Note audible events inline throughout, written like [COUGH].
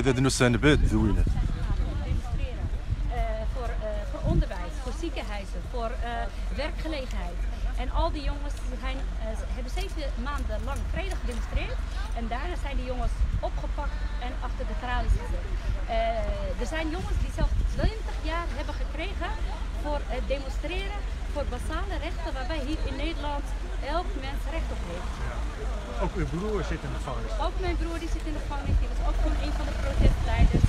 Dit is zijn de bed, doen we Voor, eh, voor onderwijs, voor ziekenhuizen, voor eh, werkgelegenheid. En al die jongens zijn, eh, hebben zeven maanden lang vredig gedemonstreerd. En daarna zijn die jongens opgepakt en achter de tralies gezet. Er zijn jongens die zelfs 20 jaar hebben gekregen voor het demonstreren voor basale rechten waarbij hier in Nederland elk mens recht op heeft. Ook uw broer zit in de gevangenis. Ook mijn broer die zit in de gevangenis, die was ook gewoon een van de protestleiders.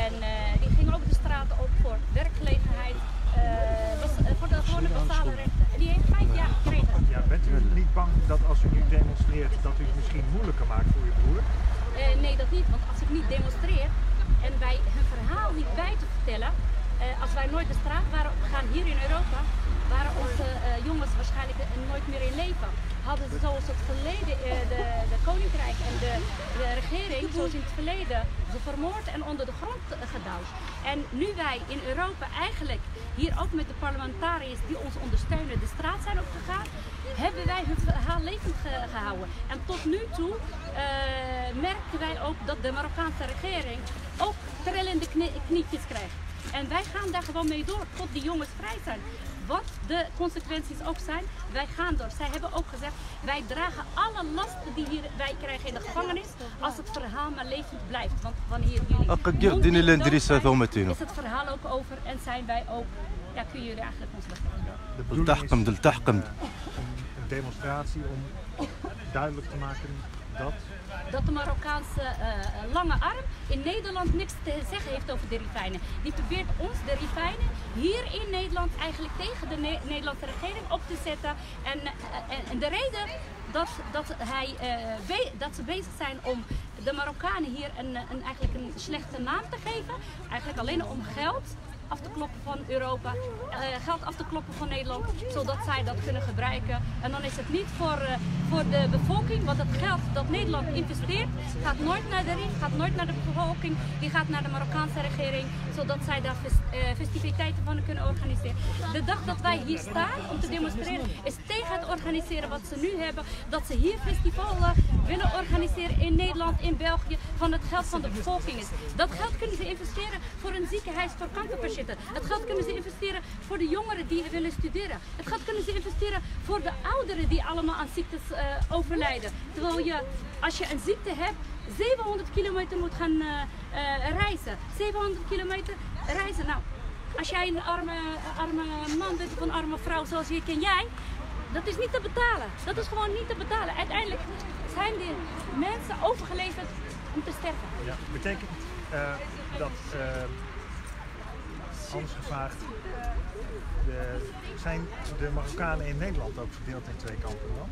En eh, die ging ook de straten op voor werkgelegenheid, eh, eh, voor de gewone basale rechten. En die heeft vijf jaar gekregen. Ja, bent u niet bang dat als u nu demonstreert dat u het misschien moeilijker maakt voor uw broer? Eh, nee, dat niet, want als ik niet demonstreer en wij hun verhaal niet bij te vertellen, eh, als wij nooit de straat waren gegaan hier in Europa, waren onze eh, jongens waarschijnlijk eh, nooit meer in leven. Hadden ze zoals het verleden, eh, de, de koninkrijk en de, de regering, zoals in het verleden, ze vermoord en onder de grond gedouwd. En nu wij in Europa eigenlijk hier ook met de parlementariërs die ons ondersteunen de straat zijn opgegaan, hebben wij hun verhaal levend ge- gehouden. En tot nu toe eh, merken wij ook dat de Marokkaanse regering ook trillende knie- knietjes krijgt. En wij gaan daar gewoon mee door tot die jongens vrij zijn wat de consequenties ook zijn, wij gaan door. Zij hebben ook gezegd, wij dragen alle lasten die hier, wij krijgen in de gevangenis als het verhaal maar levend blijft. Want wanneer jullie dood zijn, is het verhaal ook over en zijn wij ook, ja kun jullie eigenlijk ons leggen. De bedoeling is een demonstratie om duidelijk te maken dat dat de Marokkaanse eh, lange arm in Nederland niks te zeggen heeft over de Rifijnen. Die probeert ons, de Rifijnen, hier in Nederland eigenlijk tegen de Ne- Nederlandse regering op te zetten. En, eh, en, en de reden dat, dat, hij, eh, dat ze bezig zijn om de Marokkanen hier een, een, eigenlijk een slechte naam te geven, eigenlijk alleen om geld af te kloppen van Europa, eh, geld af te kloppen van Nederland, zodat zij dat kunnen gebruiken. En dan is het niet voor, eh, voor de bevolking, want het geld dat Nederland investeert, gaat nooit naar de RIF, gaat nooit naar de bevolking, die gaat naar de Marokkaanse regering, zodat zij daar eh, festiviteiten van kunnen organiseren. De dag dat wij hier staan om te demonstreren, is tegen het organiseren wat ze nu hebben, dat ze hier festivalen willen organiseren in Nederland, in België, van het geld van de bevolking is. Dat geld kunnen ze investeren voor een ziekenhuis voor kankerpatiënten. Het geld kunnen ze investeren voor de jongeren die willen studeren. Het geld kunnen ze investeren voor de ouderen die allemaal aan ziektes eh, overlijden. Terwijl je, als je een ziekte hebt, 700 kilometer moet gaan eh, eh, reizen. 700 kilometer reizen. Nou, als jij een arme, arme man bent of een arme vrouw zoals ik en jij, dat is niet te betalen. Dat is gewoon niet te betalen. Uiteindelijk zijn die mensen overgeleverd om te sterven. ja, betekent dat, anders gevraagd, de, zijn de Marokkanen in Nederland ook verdeeld in twee kampen dan?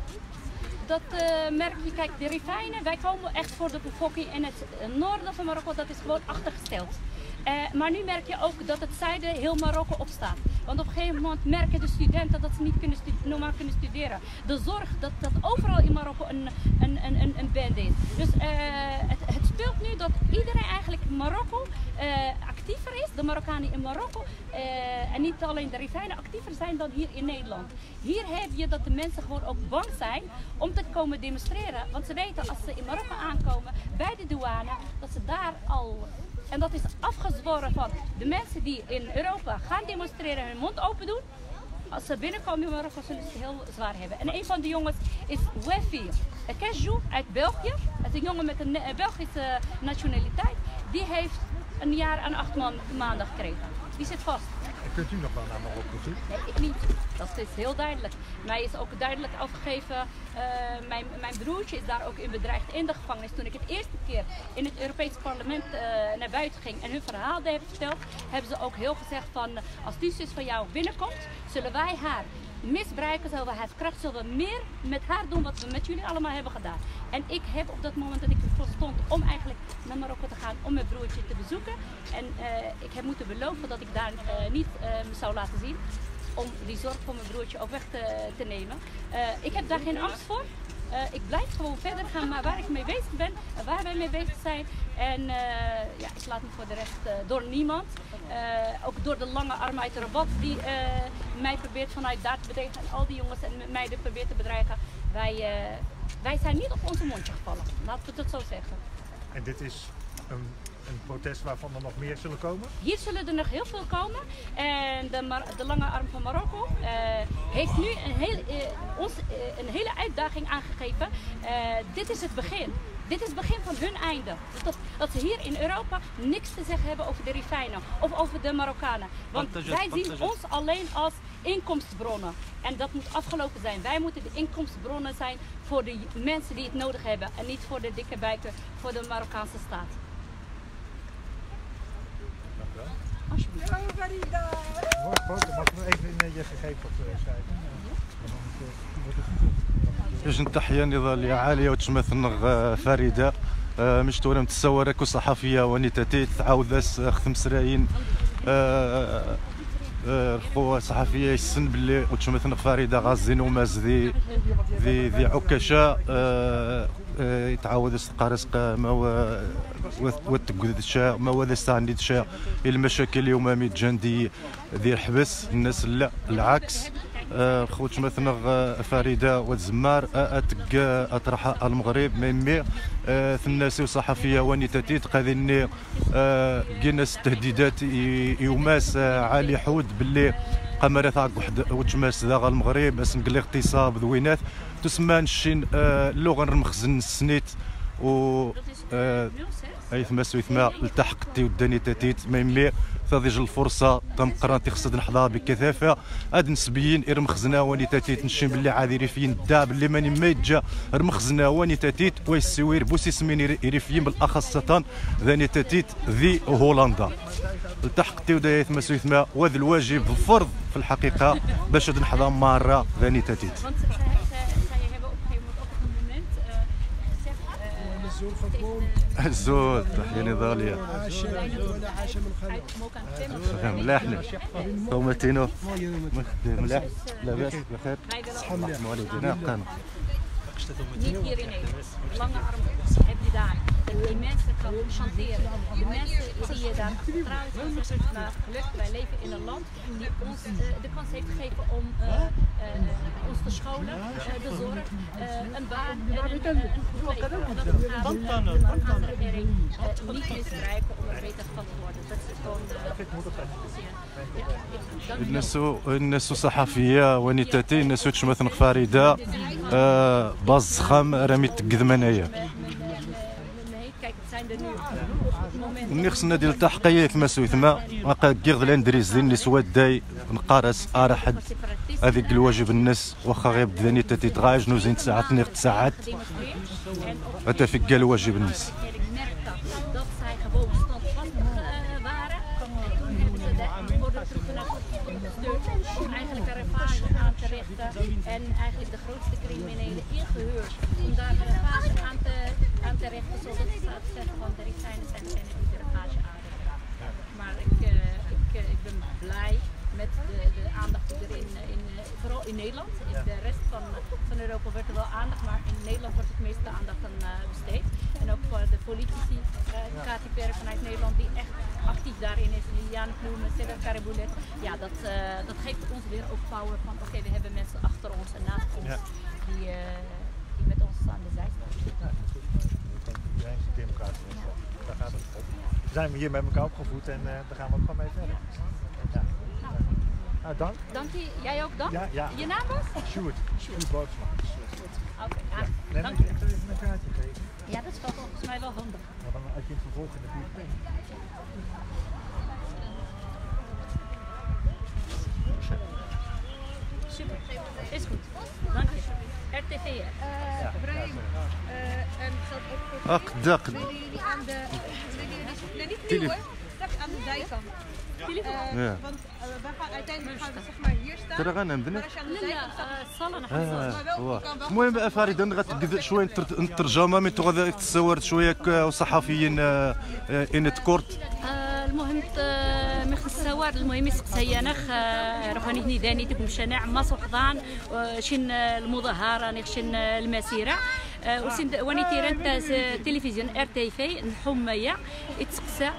Dat eh, merk je, kijk, de Rifijnen, wij komen echt voor de bevolking in het noorden van Marokko, dat is gewoon achtergesteld. Eh, maar nu merk je ook dat het zuiden heel Marokko opstaat. Want op een gegeven moment merken de studenten dat ze niet kunnen normaal kunnen studeren. De zorg dat, dat overal in Marokko een, een, een, een, bende is. Dus eh, het, het speelt nu dat iedereen eigenlijk Marokko eh, actiever is, de Marokkanen in Marokko. en niet alleen de Rifijnen actiever zijn dan hier in Nederland. Hier heb je dat de mensen gewoon ook bang zijn om te komen demonstreren. Want ze weten als ze in Marokko aankomen bij de douane, dat ze daar al en dat is afgezworen van de mensen die in Europa gaan demonstreren en hun mond open doen. Als ze binnenkomen in Marokko zullen ze het heel zwaar hebben. En een van de jongens is Wefi Kajou uit België. Dat is een jongen met een eh, Belgische nationaliteit. Die heeft een jaar en acht maanden gekregen. Die zit vast. Kunt u nog wel naar Marokko toe? Nee, ik niet. Dat is heel duidelijk. Mij is ook duidelijk afgegeven. eh, mijn, mijn broertje is daar ook in bedreigd in de gevangenis. Toen ik het eerste keer in het Europees parlement eh, naar buiten ging en hun verhaal heb verteld, hebben ze ook heel gezegd van als die zus van jou binnenkomt, zullen wij haar misbruiken, zullen we haar verkrachten, zullen we meer met haar doen wat we met jullie allemaal hebben gedaan. En ik heb op dat moment dat ik ervoor stond om eigenlijk naar Marokko te gaan om mijn broertje te bezoeken. En eh, ik heb moeten beloven dat ik daar eh, niet eh, zou laten zien om die zorg voor mijn broertje ook weg te, te nemen. Ik heb daar geen angst voor. Eh, ik blijf gewoon verder gaan maar waar ik mee bezig ben en waar wij mee bezig zijn. En eh, ja, ik laat me voor de rest eh, door niemand, eh, ook door de lange arm uit de rabat die eh, mij probeert vanuit daar te bedreigen en al die jongens en meiden probeert te bedreigen. Wij, eh, wij zijn niet op onze mondje gevallen, laten we het zo zeggen. En dit is een, een protest waarvan er nog meer zullen komen? Hier zullen er nog heel veel komen. En de, Mar- de lange arm van Marokko eh, heeft nu een, heel, eh, ons eh, een hele uitdaging aangegeven. Eh, dit is het begin. Dit is het begin van hun einde. Dat, dat ze hier in Europa niks te zeggen hebben over de Rifijnen of over de Marokkanen. Want wij zien ons alleen als inkomstenbronnen. En dat moet afgelopen zijn. Wij moeten de inkomstenbronnen zijn voor de mensen die het nodig hebben. En niet voor de dikke buiken, voor de Marokkaanse staat. Alsjeblieft. Mooi, foto. Mag ik even in je gegevens opschrijven? باش تحية نضالية عالية وتشمثنغ آه، فريدة آه، مشتورة متصورة كصحفية ونيتاتي تعاود خدم سراين آه، آه، خو صحفية يسن باللي وتشمثنغ فريدة غازين وماز ذي ذي ذي عكاشة آه، يتعاود استقارس ما ذا ستاندي الشا المشاكل اليوم ميت جندي ذي الحبس الناس لا العكس. آه، خوت مثلا آه، فريدة والزمار آه، اتك أطرح المغرب ميمي ثناسي وصحفيه ونيتاتي تقاذني جنس التهديدات يوماس علي حود باللي قمرة تاع واحد وتماس ذا المغرب اسم قال اغتصاب ذوينات. تسمى نشين اللغة المخزن السنيت و آه، اي ثما سوي ثما التحقتي وداني تاتيت ميمي تضيج الفرصة تم قرانتي خصها نحضرها بكثافة. هاد نسبيين ار مخزنا واني تاتيت. نشين باللي عادي ريفيين دا باللي ماني ما يتجا ار مخزنا واني تاتيت. ويسوير بوسي سميني ريفيين بالاخص ذاني تاتيت ذي هولندا. التحقتي ثما سوي ثما وهذا الواجب فرض في الحقيقة باش نحضر مرة ذاني تاتيت. Tegen de- الزود تحية نضالية. uit Mokan Klim. ملاحنا طومتينو ملاح لاباس بخير. Wij willen رحمة والدينا trouwens ons zegt, maar gelukkig wij leven in een land die ons eh, de kans heeft gegeven om eh, eh, ons te scholen, eh, de zorg, eh, een baan en een, goed leven. En dat gaat eh, de regering eh, niet misbruiken om er beter van te worden. Dat is gewoon eh. الناس الناس صحفيه ونيتاتي الناس تشمثن فريده آه باز خام رامي تقدم انايا ملي خصنا ديال التحقيق تما سوي تما بقى كير ديال اندريس ديال اللي سوا داي نقارس ارا حد. هذيك الواجب الناس واخا غير بداني تاتي تغاج نوزين ساعات نير ساعات حتى في قال واجب الناس. In Nederland. In de rest van, van Europa wordt er wel aandacht, maar in Nederland wordt het meeste aandacht aan eh, besteed. En ook voor de politici, uh, Kati Perk vanuit Nederland, die echt actief daarin is. Liliane Ploemen, Seda Kariboulet. Ja, dat, eh, dat geeft ons weer ook power van oké, we hebben mensen achter ons en naast ons die, eh, die met ons aan de zij staan. Ja, daar gaat het. We zijn hier met elkaar opgevoed en eh, daar gaan we ook gewoon mee verder. Nou, dank. Dank je. Jij ook, dank. Ja. Je naam was? Sjoerd. Sjoerd Oké, ja. ja. dank je. Ik even een kaartje geven. Ja, dat is wel volgens mij wel handig. Ja, dan als je het vervolg in de buurt. Super, is goed. Dank je. RTV. Uh, uh, en geldt ook. Ach, dag. Willen niet nieuw, hoor. Maar hier staan, ترى هو المهم فريده غتقد شوية الترجمه من تصور شوية آه، آه، إن تكورت. آه، المهم السوار المهم يسقسي نخ آه، روحاني هني داني تكم شناع ما صحضان آه، شن المظاهرة نخ شن المسيرة. آه، وسن واني تيران تلفزيون إر تي في نحومية يتسقسى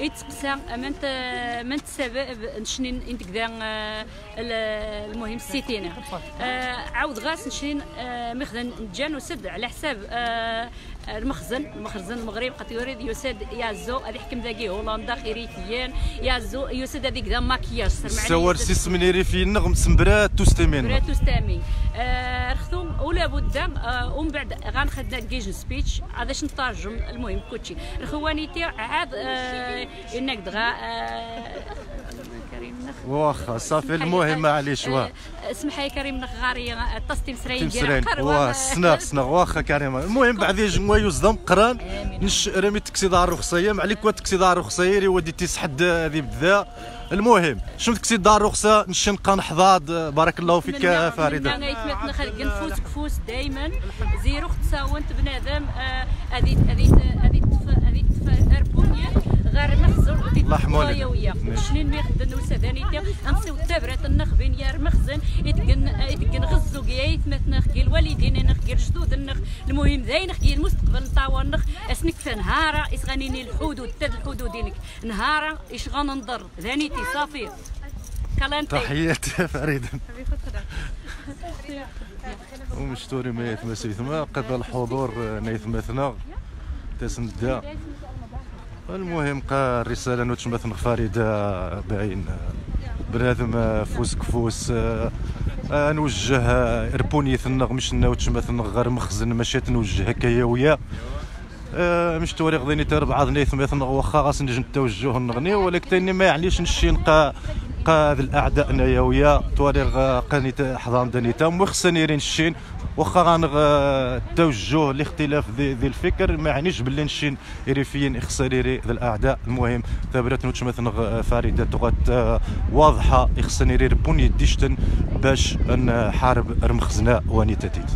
يتقسى من من تسبب نشنين انت كذا ال- المهم السيتين آه، عاود غاس نشنين آه، مخزن جان وسد على حساب المخزن المخزن المغرب قد يريد يسد يازو هذه حكم ذاكي هولندا خيريتيان يازو يسد هذيك ذا ماكياج يسد- سيس منيري في النغم سمبرات توستيمين براتو ستامي آه رختو ولا بد آه ومن بعد غنخدنا كيج سبيتش هذاش نترجم المهم كلشي. الخوانيتي عاد انك دغا آه كريم نخ. واخا صافي المهم معليش واه آه، اسمح لي كريم نخ غاري التصطيم سرين تمسرين واه سنا سنا واخا كريم. [LAUGHS] المهم بعد يجمع يوزدم قران نش رمي تكسي دار رخصية. ما عليك تكسي دار رخصية ري ودي تسحد هذه بدا المهم شنو تكسي دار رخصة؟ نش نبقى نحضاض بارك الله فيك فريده أنا يتمت نخرج نفوس كفوس دائما زيرو تساونت بنادم آه، هذه هذه هذه هذه اربونيا غير محزون ودي يحمولك. ويا شنين مي خدن وسداني تا نسيو التبرات النخ بين يار مخزن يتقن يتقن غزو كيا يتمت نخ كي الوالدين نخ كي الجدود النخ المهم ذاي نخ كي المستقبل نطاوى النخ أسنك في نهارا يسغنيني الحدود تد الحدود دينك نهارا إيش غننضر ذانيتي صافي. كلانتي تحياتي يا فريدة. ومشتوري ما يتمسي ثم قبل الحضور نيثمثنا تسندا المهم قا الرسالة نوتشمثن فريده باين بنادم فوس كفوس آه، نوجه إربوني ثنغ مش نوتشمثن غير مخزن ماشي تنوجه هكايا ويا. آه، مش توري غديني تربع ضنيث مثلا واخا غاس نجم توجه نغني ولكن ما يعنيش نشي نلقى قا ذي الأعداء نايا ويا توري غا قاني حضان داني تام وخصني يرين الشين واخا غانغ التوجه لاختلاف ذي, ذي الفكر ما يعنيش باللي نشين يريفيين يخسريري ذي الأعداء. المهم ثابرات نوتش مثلا فريده تغت آه، واضحة يخصني يري بني ديشتن باش نحارب رمخزنا وانيتاتيت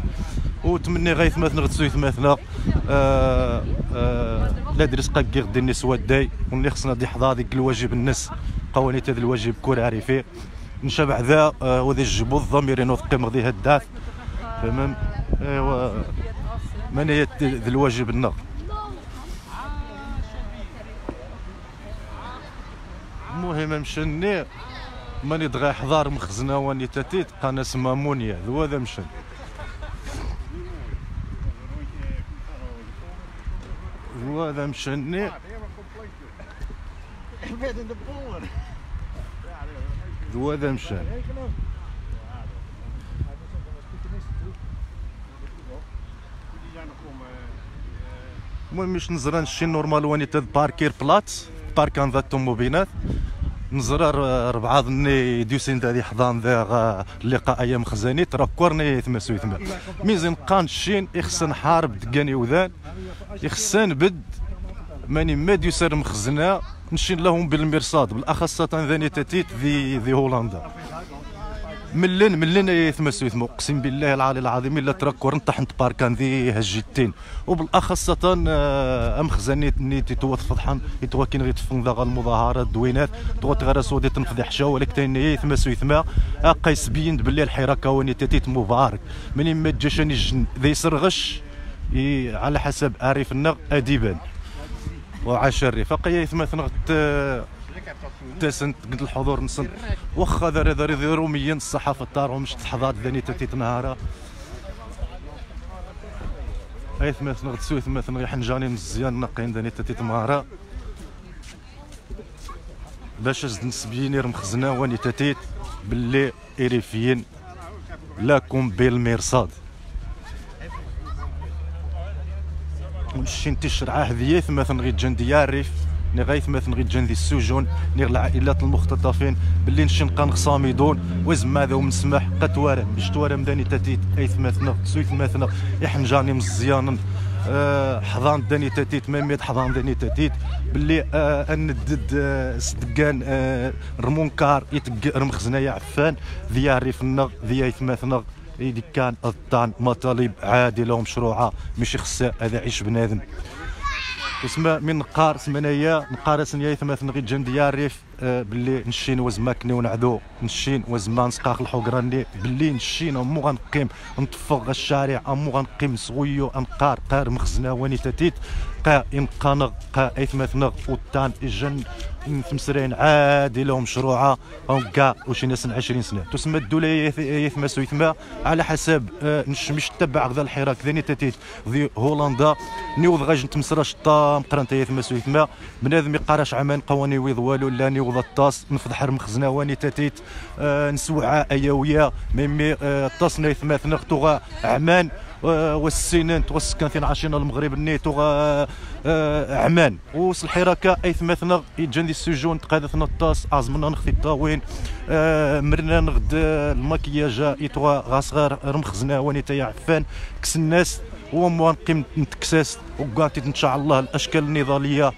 وتمني غايث مثلا غتسوي آه آه لا درس قاكي غدي الناس وداي وني خصنا دي حظا ديك الواجب الناس. قوانيت هذا الواجب كور عارفي نشبع ذا آه وذي الجبو الضمير نوثق مغدي هداث تمام؟ إيوا. من هي ذي الواجب النغ المهم مشني. ماني دغا حضار مخزنة واني تاتيت قانا سما مونيا. ذو هذا مشن. ذو هذا مشني. هذا مشن المهم مش نزران شي نورمال واني تد باركير بلات باركان ذا الطوموبيلات نزرار ربعة ظني ديوسين ذا حضان ذا اللقاء أيام خزاني تركورني ثمسوي ثما ميزن قان شين يخصن حارب دقاني وذان يخصن بد ماني ما ديوسر مخزنة نشين لهم بالمرصاد بالأخص ذاني تاتيت ذي ذي هولندا. ملن ملن يثمسو يثمو اقسم بالله العلي العظيم إلا تركور نطحنت باركان ذي هجيتين وبالأخص أم خزاني نيتي توت فضحان يتوكين غير تفن ذا المظاهرات دوينات توت غير سودي تنفضح حشا ولكن يثمسو يثما قيس بين باللي الحيره كوني تتيت مبارك من ما الجن ذي سرغش على حسب عارف النغ اديبا وعشري. فقيا يثما ثنغت تسنت قد الحضور نسن. واخا دار دار روميا الصحافة تاعهم مش تحضات ذاني تاتيت نهارا أي ثما ثنغ تسوي ثما ثنغ حنجاني مزيان نقين ذاني تاتيت نهارا باش زد نسبيني رمخزنا واني تأتيت باللي إيريفيين لاكم بالمرصاد ونشين تشرع هذيا ثم ثنغي جن دياريف نغايث ما ثنغي جن ذي السجون نير العائلات المختطفين باللي نشين قان صامدون وزم ماذا ومسمح قتوارا باش توارا مداني تاتيت اي ثماثنا سوي ثماثنا يحنجاني مزيانا آه حضان داني تاتيت ميميت حضان داني تاتيت باللي آه اندد آه صدقان آه رمونكار يتق رمخزنا يا عفان ذي يعرف النغ ذي ثماثنا إذا كان الطعن مطالب عادله ومشروعه مش خصها هذا عيش بنادم. اسمه من نقار سمنايا نقار سنيا ثماث نغي جن دياريف آه، باللي نشين وزماكني ونعدو. نشين وزما نسقاق الحقراني باللي نشين أمو غنقيم. نطفق الشارع أمو غنقيم سغويو أنقار قار مخزنة واني تتيت قا انقانغ قا ايثمثنغ وطان إجن تمسرين عادله ومشروعة كاع وشي ناس 20 سنة. تسمى الدولة يثما سويثما على حسب آه، نشمش تبع غدا الحراك. ذاني تتيت ذي هولندا. نيوض غاج نتمسراش طا مقرنت يثما سويثما بنادم يقراش عمان قواني ويض والو لا نيوض الطاس. نفض حرم خزنة واني تتيت آه، نسوعة أيوية. ميمي آه، الطاس نيثما ثنغتوغا عمان. والسنين والسكان فين عاشين المغرب نيتو آه، عمان. وصل الحركه ايث مثنا دي السجون تقادثنا الطاس عزمنا نخفي الطاوين آه، مرنا نغد الماكياج ايتوا غاصغار رمخزنا ونيتا عفان كس الناس وموان قيم نتكساس وكانتي إن شاء الله الأشكال النضالية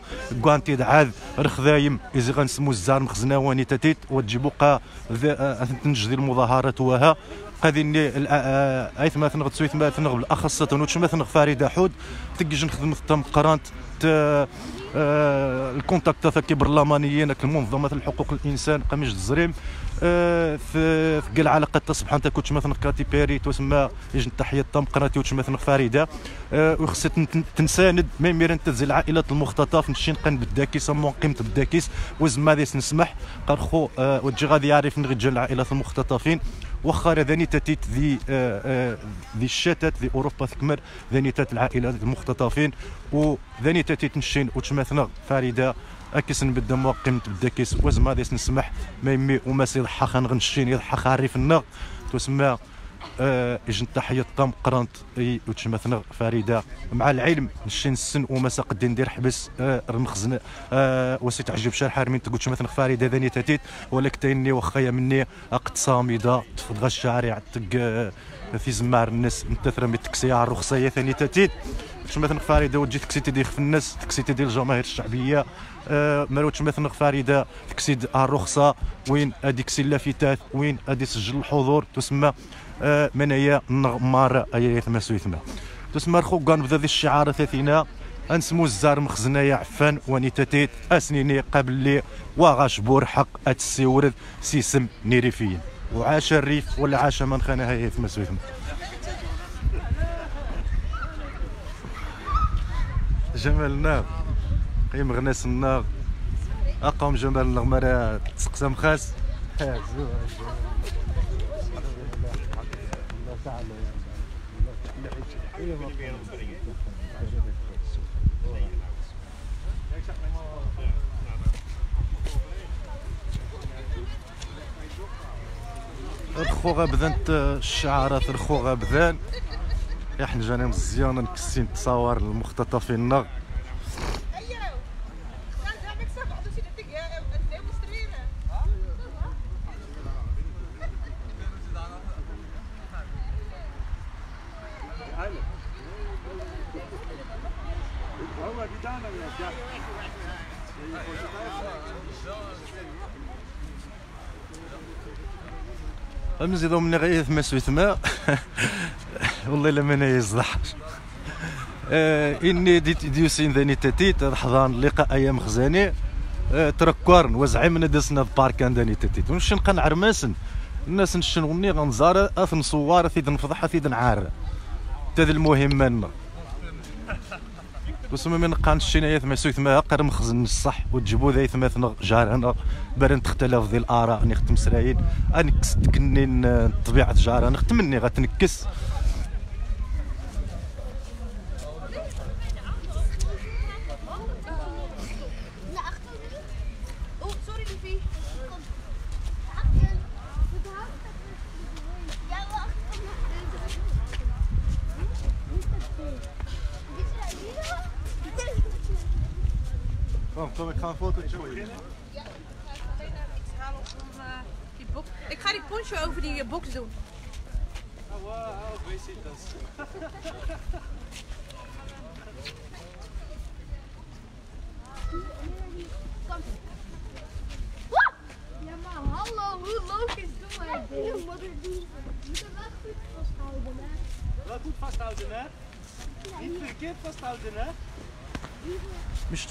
كانتي عاد رخذايم اذا غنسمو الزار مخزنا واني تاتيت وتجيبو قا آه، تنجدي المظاهرات وها قادين ايث ما ثنغ تسويت ما ثنغ بالاخص تنوتش ما ثنغ فريده حود تجي نخدم تم قرانت الكونتاكت ثاكي برلمانيين المنظمات الحقوق الإنسان قامش الزريم. في في كاع العلاقات تصبح انت كنت مثلا كاتي بيري تسمى يجن تحية طم قناتي وتش مثلا فريدة. آه، وخصها تنساند ما يمير أنت زي العائلات المختطف نشين قن بالداكيس مو قيمة بالداكيس وزما ديس نسمح قال خو وتجي غادي يعرف نرجع العائلات المختطفين. واخا ذاني تاتيت ذي ذي الشتات ذي أوروبا تكمل ذاني تات العائلات المختطفين. وذاني تاتيت نشين وتشمثنا فريدة. أكيس نبدأ موقم تبدأ كيس وزما ديس نسمح ما يمي وما سيضحى خان غنشين يضحى خاري النغ تسمى آه إجن تحية طام قرنت أي وتشمثنا فريدة مع العلم نشين السن وما قد ندير حبس آه المخزن آه وسيت عجب شرح من تقول تشمثنا فريدة ذاني تاتيت. ولك تيني وخايا مني اقد صامدة تفضغ الشارع تق آه في زمار الناس متثرة من التكسية الرخصية ثاني تاتيت. مثلا فريده وتجي تكسيتي ديال في الناس تكسيتي ديال الجماهير الشعبية. آه مروتش مثلا فريده تكسيد الرخصة. وين هذيك سي لافتات؟ وين هذه سجل الحضور؟ تسمى آه منايا النغمار اي ثما سويثما تسمى رخو كان بدا الشعار ثلاثينا أنسمو الزار مخزنايا عفان ونيتاتيت اسنيني قبل لي. واغاش بور حق اتسيورد سيسم نيريفيين وعاش الريف ولا عاش من خانها هي ثما سويثما جمال النار. قيم النار. أقوم جمال النغمرة تسقسم خاس رخو غابذان الشعارات رخو غابذان إحنا جانا مزيان نكسين تصاور المختطفين امزيدو من غيث ما سويثما [LAUGHS] والله إلا ما يصلح آه إني ديت ديوسين ذاني تاتيت حضان لقاء أيام خزاني. آه تركورن وزعي من دسنا باركان ذاني تاتيت ونشن قن عرماسن الناس نشن غني غنزار أثن صوار ثيد نفضح ثيد نعار تذ المهم منا وسما من قان الشينا ما سويت ما قر مخزن الصح وتجيبو ذا ثما جارنا برن تختلف ذي الآراء نختم سرايين. انكس تكنين طبيعة جارنا نختمني غتنكس.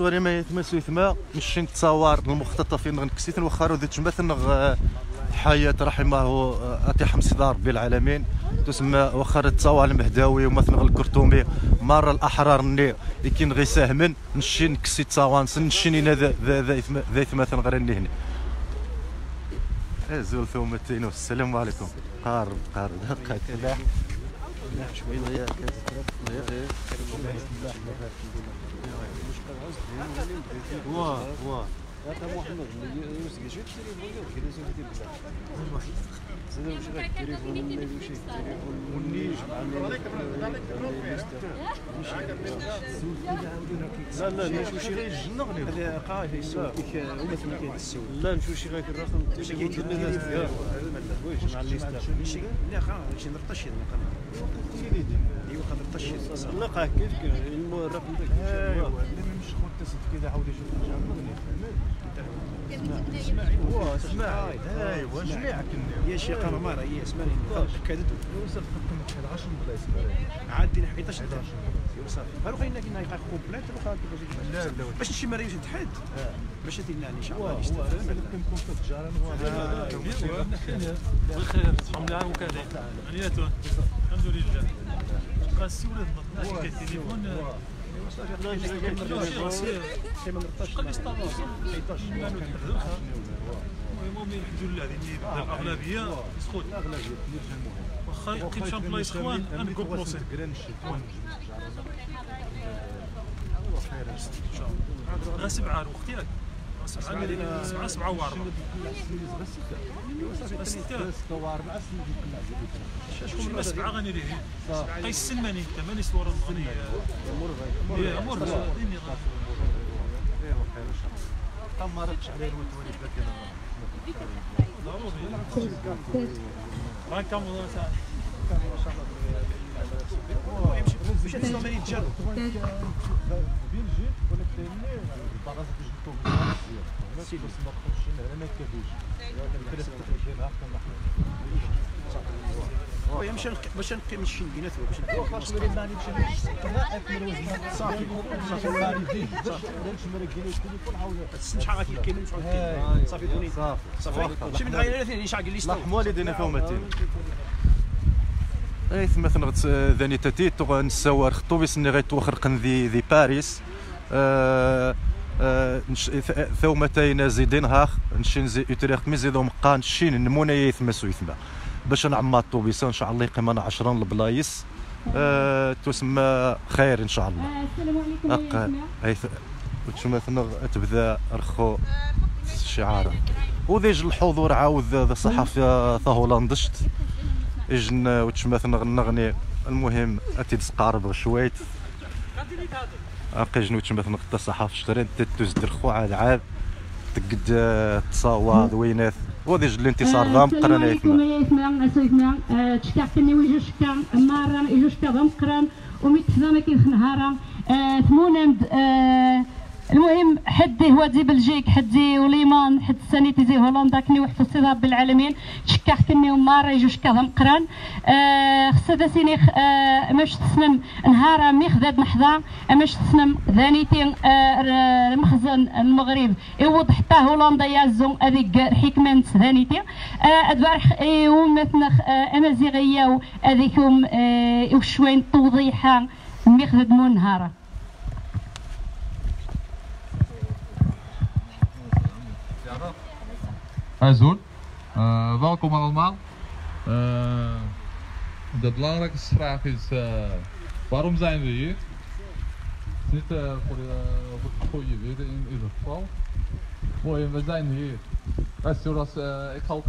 توري ما يتمسو يثما مش تصور المختطفين نكسيتن وخارو ذي تشمثن غ- حياة رحمه حمسي دار ربي العالمين. تسمى وخر تصور المهداوي ومثلا الكرتومي. مره الأحرار ني يكين غي ساهمن. نشي نكسي تصاوان نشيني ذا ذا مثلا غير هنا زول ثم تينو السلام عليكم. قارب قارب دقة لا واه واه لا لا لا شي غير الجنة هذا قاعد يسوي فيك هما ثم كيتسوي لا نشوف شي غير الرقم باش كيدير لنا واش مع الليست شي لا خا شي نرطش ايوا خا نرطش لا قا كيف الرقم ايوا تصد كذا حاول يشوف واه اسمع. ايوا جميعك يا شي قمر هي اسمعني. كادت وصل حكم 11 بلايص عادي 11 ايوا صافي هارو خلينا كنا يقا كومبليت. وخا لا لا. باش شي مرة يوجد حد باش تينا إن شاء الله هو يستفاد كنكون في التجاره بخير. الحمد لله. وكذا انياتون الحمد لله. بقى السولة نطلع التليفون المهم الحمد لله الاغلبيه يسخن واخا يقيم شان بلايص خوان ياك سبعه سبعه سبعه واربعه شكون بس سبعه غني ليه قيس السلماني انت ماني صور غني امور ديني ما رقش عليه المتولي ضروري غنكمل ساعه باش تسمع ماني تجرب بلجيك ولا كاين باغا تجبطو ما سيدي ما تخرجش هنا ما كافيش ثلاث تخرج هنا وي باش نق- باش نقيم الشنقينات باش نقيم واش ولي ماني تمشي لا اكمل وزن صافي صافي ماني دي باش نمرق التليفون عاود تسنى شحال غادي كاين مش عارف صافي دوني صافي صافي شي من غير الاثنين شحال قال لي لا ستوب حمولي دينا فومتين اي ثم ثنغت ذاني تاتي تو نساور خطوبيس ني غيتوخرقن ذي ذي باريس آه، آه، نش- ث- ثومتين زيدين هاخ نشين زي اوتريخت مي زيدو مقان شين نمونا يثما سويثما باش نعمر الطوبيس إن شاء الله يقيم 10 البلايص آه، تسمى خير إن شاء الله. السلام عليكم. هي وتشوف تبدأ رخو الشعار وذيج الحضور عاود ثا هولندشت إجن مثلا نغني. المهم أتي تسقارب شويت. اقيجن وتشوف مثلا قطة الصحافة شترين تتوز درخو عاد عاد تقد تصاوض وينات وذيج الانتصار ذا السلام مقرن عليكم يثما يا يثما اسويثما تشكاك كني ويجو شكا مارا يجو شكا ذا مقران وميت فما كيف نهارا. ثمونند المهم حدي هو دي بلجيك حدي وليمان حد سانيتي زي هولندا كني واحد الصيد رب العالمين. شكاك كني ومارا يجو شكا ذا مقران. خصدا سيني ماش تسنم نهارا ميخذاد محضا ماش تسنم ذانيتي آه، المخزن المغرب. يوض حتى هولندا يازو هذيك حكمة ذانيتي ادبارح ومثنخ امازيغيه هذيكم وشوين توضيحة ميخذد مون en eh, welkom allemaal. Eh, de belangrijkste vraag is, eh, waarom zijn we hier? Het is niet voor, het goede weer in ieder geval. Mooi, we zijn hier. Ik ga ook,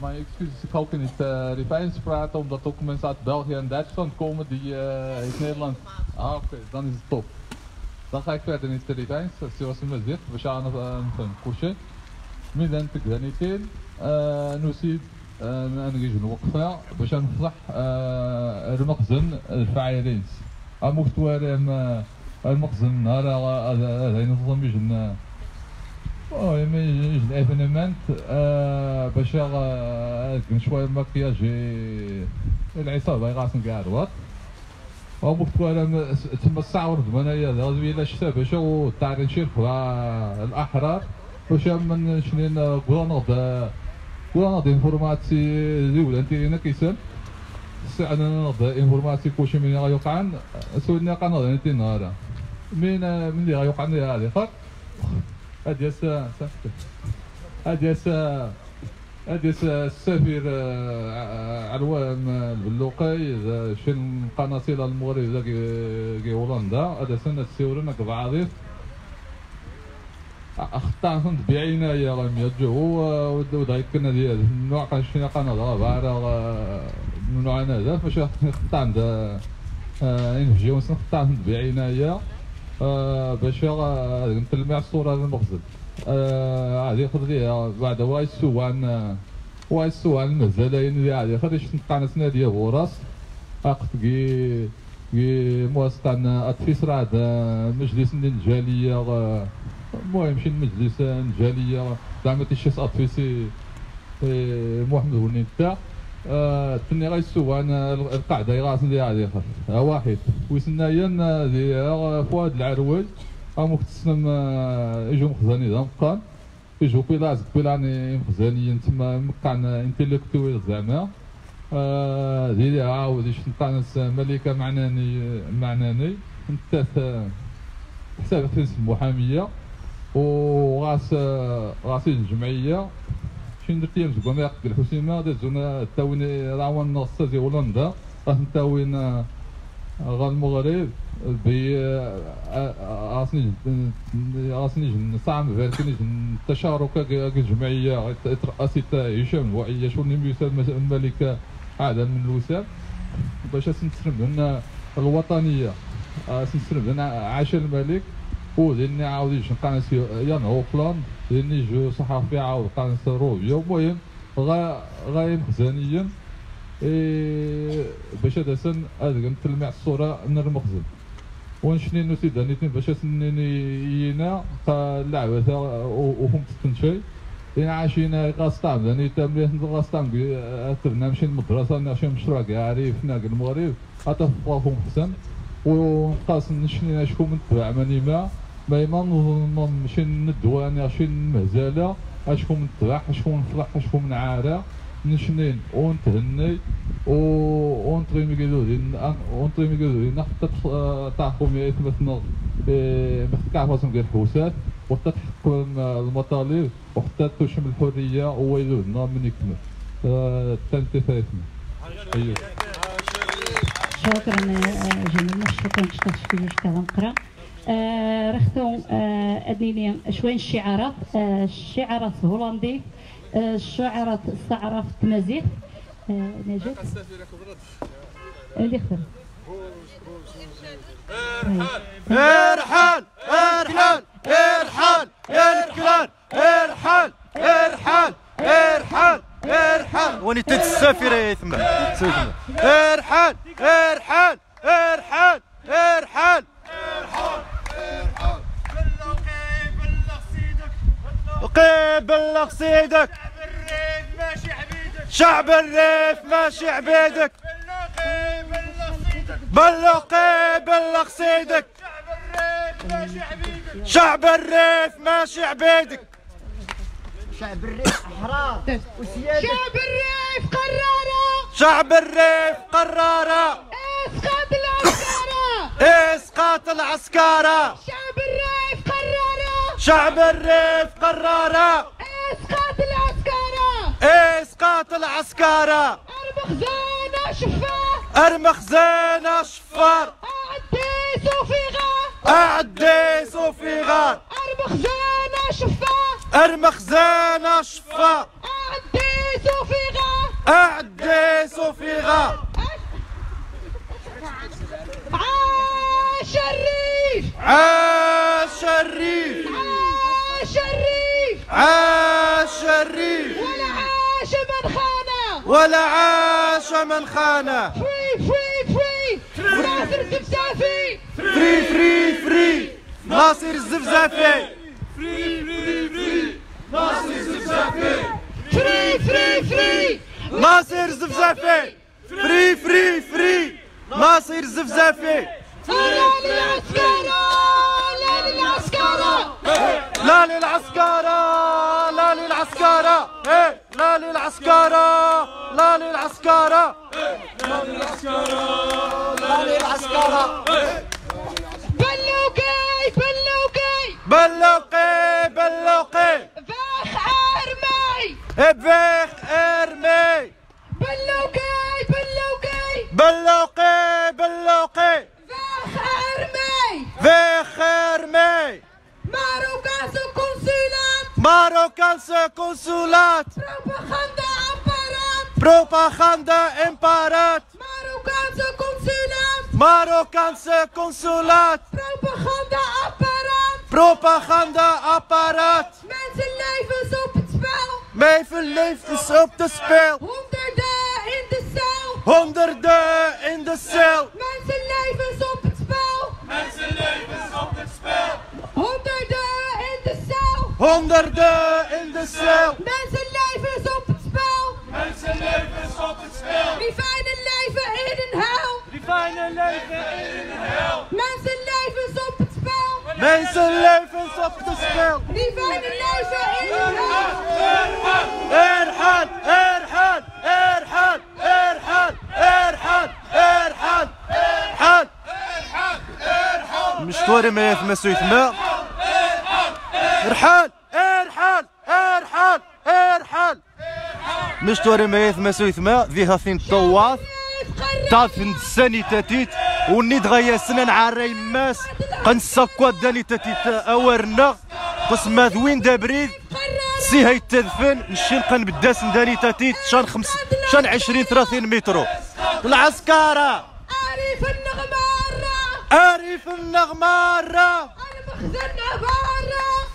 mijn excuses, ik ga ook niet uh, Rivijns praten, omdat ook mensen uit België en Duitsland komen die in Nederland... Ah, oké, dan is het top. Dan ga ik verder in het Rivijns, zoals je me zegt. We gaan een kusje. ميدان آه نسيب آه نجي نوقفها باش نفضح آه المخزن الفعالين مفتوى المخزن نهار هذا نظام يجن المهم يجن ايفينمنت باش شوية المكياج العصابة يغاسن كاع الوقت. أو مكتوب أنا تما الساعة ورد منايا غادي إلى شتا باش شي الأحرار. باش من شنين كولانوض كولانوض انفورماتي ديولا انت هنا كيسان أنا نوض انفورماتي كلشي من غيوقع سولني قناض انت نهار من من اللي غيوقع لي هذه خاطر هادي صافي هادي هادي السفير علوان البلوقي شن قناصيل المغرب كي هولندا هذا سنة السيورنا كبعضيف أخطأهم بعناية غام يرجعوا ودا يكنا ديال النوع كان شنو قناة بعرا من نوع هذا فاش ينفجيو خطاهم بعناية آه، باش نتلمع الصورة المخزن. هذه خذ بعد واي السوان واي السوان مازال ين هذه خذ شنو قناة نادية غوراس اقت كي كي مواسطان أتفيس راد مجلس الجالية المهم شي المجلس الجالية زعما تيشيس اتفيسي محمد ونيتا تني غاي السوان القاعدة يغاسن دي هذه واحد. ويسنايا دي فؤاد العروج. أمو كتسلم يجو مخزاني ذا مقان يجو بيلاز بيلاني مخزاني تما مقان انتلكتويل زعما. ديري عاود يش نطانس ملكة معناني معناني. انت حساب فيس المحامية وغاس غاسي الجمعية. شين درتي مزقوم ياق الحسيمة دازونا تاويني راون نص زي هولندا. راه نتاوين غا المغرب بي اصني اصني نصعم فالكني التشارك الجمعيه رئاسة هشام الوعيه شو يسمى الملكه عادة من الوسام. باش نسرب الوطنية. نسرب عاش الملك. ولاني عاود قناة يان هوكلاند لاني جو صحافي عاود قناة روبيا المهم غا غايم خزانيا إيه باش هذا سن هذا تلمع الصورة من المخزن ونشني نسي دانيتين باش سنيني ينا لعبة وهم تنشي لين عاشينا غاستام داني تمليه غاستام تبنا مشي المدرسة نمشي مشروع كاع عريفنا المغرب حتى فوقهم حسن ونقاس نشني شكون من تبع ماني ما ما يما نمشي ندواني شي مهزالة اشكون من تبع اشكون نفرح اشكون من عارة نشنين ونتهني ونطريمي قالوا ونطريمي قالوا لنا حتى تعرفوا مية مثلا مختكع فاصم ديال الحوسات وحتى تحقق المطالب وحتى تشم الحرية ويلو لنا من يكمل فايتنا أيوه شكرا جميل شكرا شكرا شكرا نقرا رختو أديني شوين الشعارات الشعارات هولندي. الشعراء استعرف تمازيغ. نجاة اللي خسر ارحل ارحل ارحل يا الكران ارحل ارحل ارحل ارحل وني تتسافر يا ثم ارحل ارحل ارحل ارحل وقيب بلغ سيدك شعب الريف ماشي عبيدك. بلقي بلغ سيدك شعب الريف ماشي عبيدك. شعب الريف أحرار وسيادة. شعب الريف قرارة. شعب الريف قرارة. إسقاط العسكرة. إسقاط العسكرة. شعب الريف شعب الريف قرارة. إسقاط العسكرة. إسقاط العسكرة. المخزانة شفاه المخزانة شفار عدي صوفيغة أعدي صوفيغار المخزانة شفاه المخزانة شفار عدي صوفيغة أعدي صوفيغار عاش الريف عاش الريف عاش الريف عاش الريف ولا عاش من خانه! ولا عاش من خانه! free free free! ناصر الزفزافي free free free! ناصر الزفزافي free free free! ناصر الزفزافي free free free! ناصر الزفزافي free free free! ناصر زفزافي! لا للعسكرة لا للعسكرة إيه لا للعسكرة لا للعسكرة بلوكي بلوكي بلوقي بلوقي. فاخ ارمي. ابيخ ارمي. بلوكي بلوكي بلوقي فاخ Weg ermee! Marokkaanse consulaat! Marokkaanse consulaat! Propaganda-apparaat! Propaganda-apparaat! Marokkaanse consulaat! Marokkaanse consulaat! Propaganda-apparaat! Propaganda-apparaat! Mensenlevens op het spel! Mensenlevens op het spel! Honderden in de cel! Honderden in de cel! Mensenlevens op Mensenlevens op het spel. Honderden in de cel. Honderden in de cel. Mensenlevens op het spel. Mensenlevens op het spel. Die fijne leven in een hel. Die fijne leven in een hel. Mensenlevens op het spel. Mensenlevens op het spel. Die fijne leven in een hel. Erhan, Erhan, Erhan, Erhan, Erhan, Erhan, Erhan, Erhan. مشتوري ما يثمى سويثمى ارحل ارحل ارحل ارحل مشتوري ما يثمى سويثمى ذيها ثين طواف. تعرفين الساني تاتيت. وني دغيا سنان عاري ماس. قنسكوا داني تاتيت. اورنا قسما ذوين دابريد. سي هاي التدفن نشي نقن بالداس نداني تاتيت. شان خمس شان 20 30 مترو. العسكرة. عارف النغمارة عارف النغمارة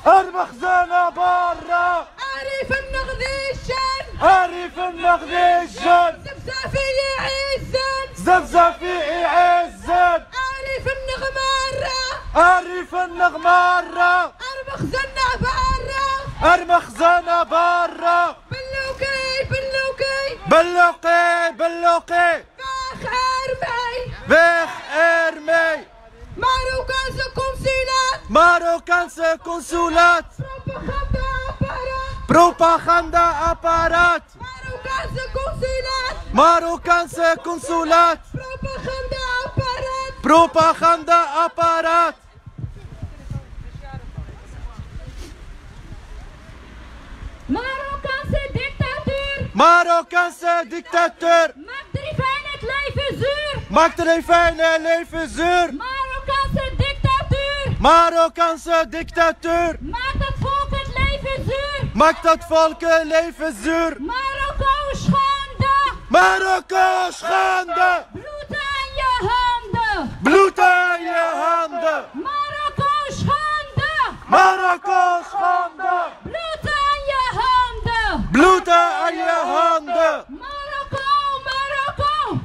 المخزنة برا. المخزنة برا عارف النغذيشن عارف النغذيشن زفزافي يعزن زفزافي يعزن عارف النغمارة عارف النغمارة المخزنة برا. المخزنة برا. بلوكي بلوكي. بلوقي بلوقي فاخ ارمي بيخ ارمي Marokkaanse consulaat! Marokkaanse consulaat! Propagandaapparaat! Propagandaapparaat! Marokkaanse consulaat! Marokkaanse consulaat! Propagandaapparaat! Propagandaapparaat! Marokkaanse dictatuur! Marokkaanse dictatuur! Marokkaanse dictatuur leven zuur. Maak er een leven zuur. Marokkaanse dictatuur. Marokkaanse dictatuur. Maak dat volk het leven zuur. Maak dat volk het leven zuur. Marokko schande. Marokko schande. Bloed aan je handen. Bloed aan je handen. Marokko schande. Marokko schande. Bloed aan je handen. Bloed aan je handen.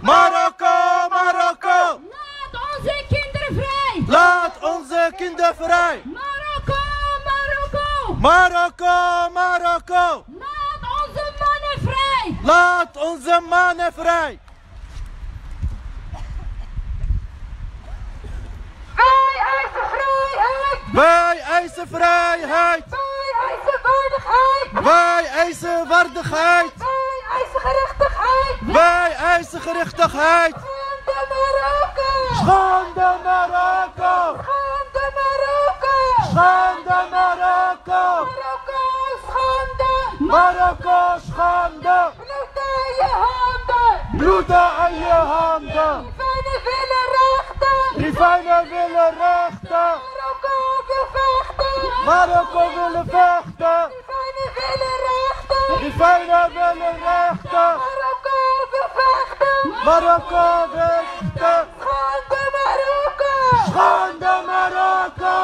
Marokko, Marokko. Laat onze kinderen vrij. laat onze kinderen vrij. Marokko, Marokko, Marokko Marokko. Laat onze mannen vrij. laat onze mannen vrij. Wij eisen vrijheid! Wij eisen vrijheid! Wij eisen waardigheid! Wij eisen waardigheid! Wij eisen gerechtigheid! Wij eisen gerechtigheid! Schande Marokko! Schande Marokko! Schande Marokko! Schande Marokko! Marokko schande Marokko schande Bloed aan je handen! Bloed aan je handen Fijne willen rechten Rivijnen willen rechten Marokko wil vechten. Marokko willen vechten. Fijne willen rechten Rivijnen willen rechten Marokko wil vechten. Marokko vechten. Schande Marokko. Schande Schande Marokko.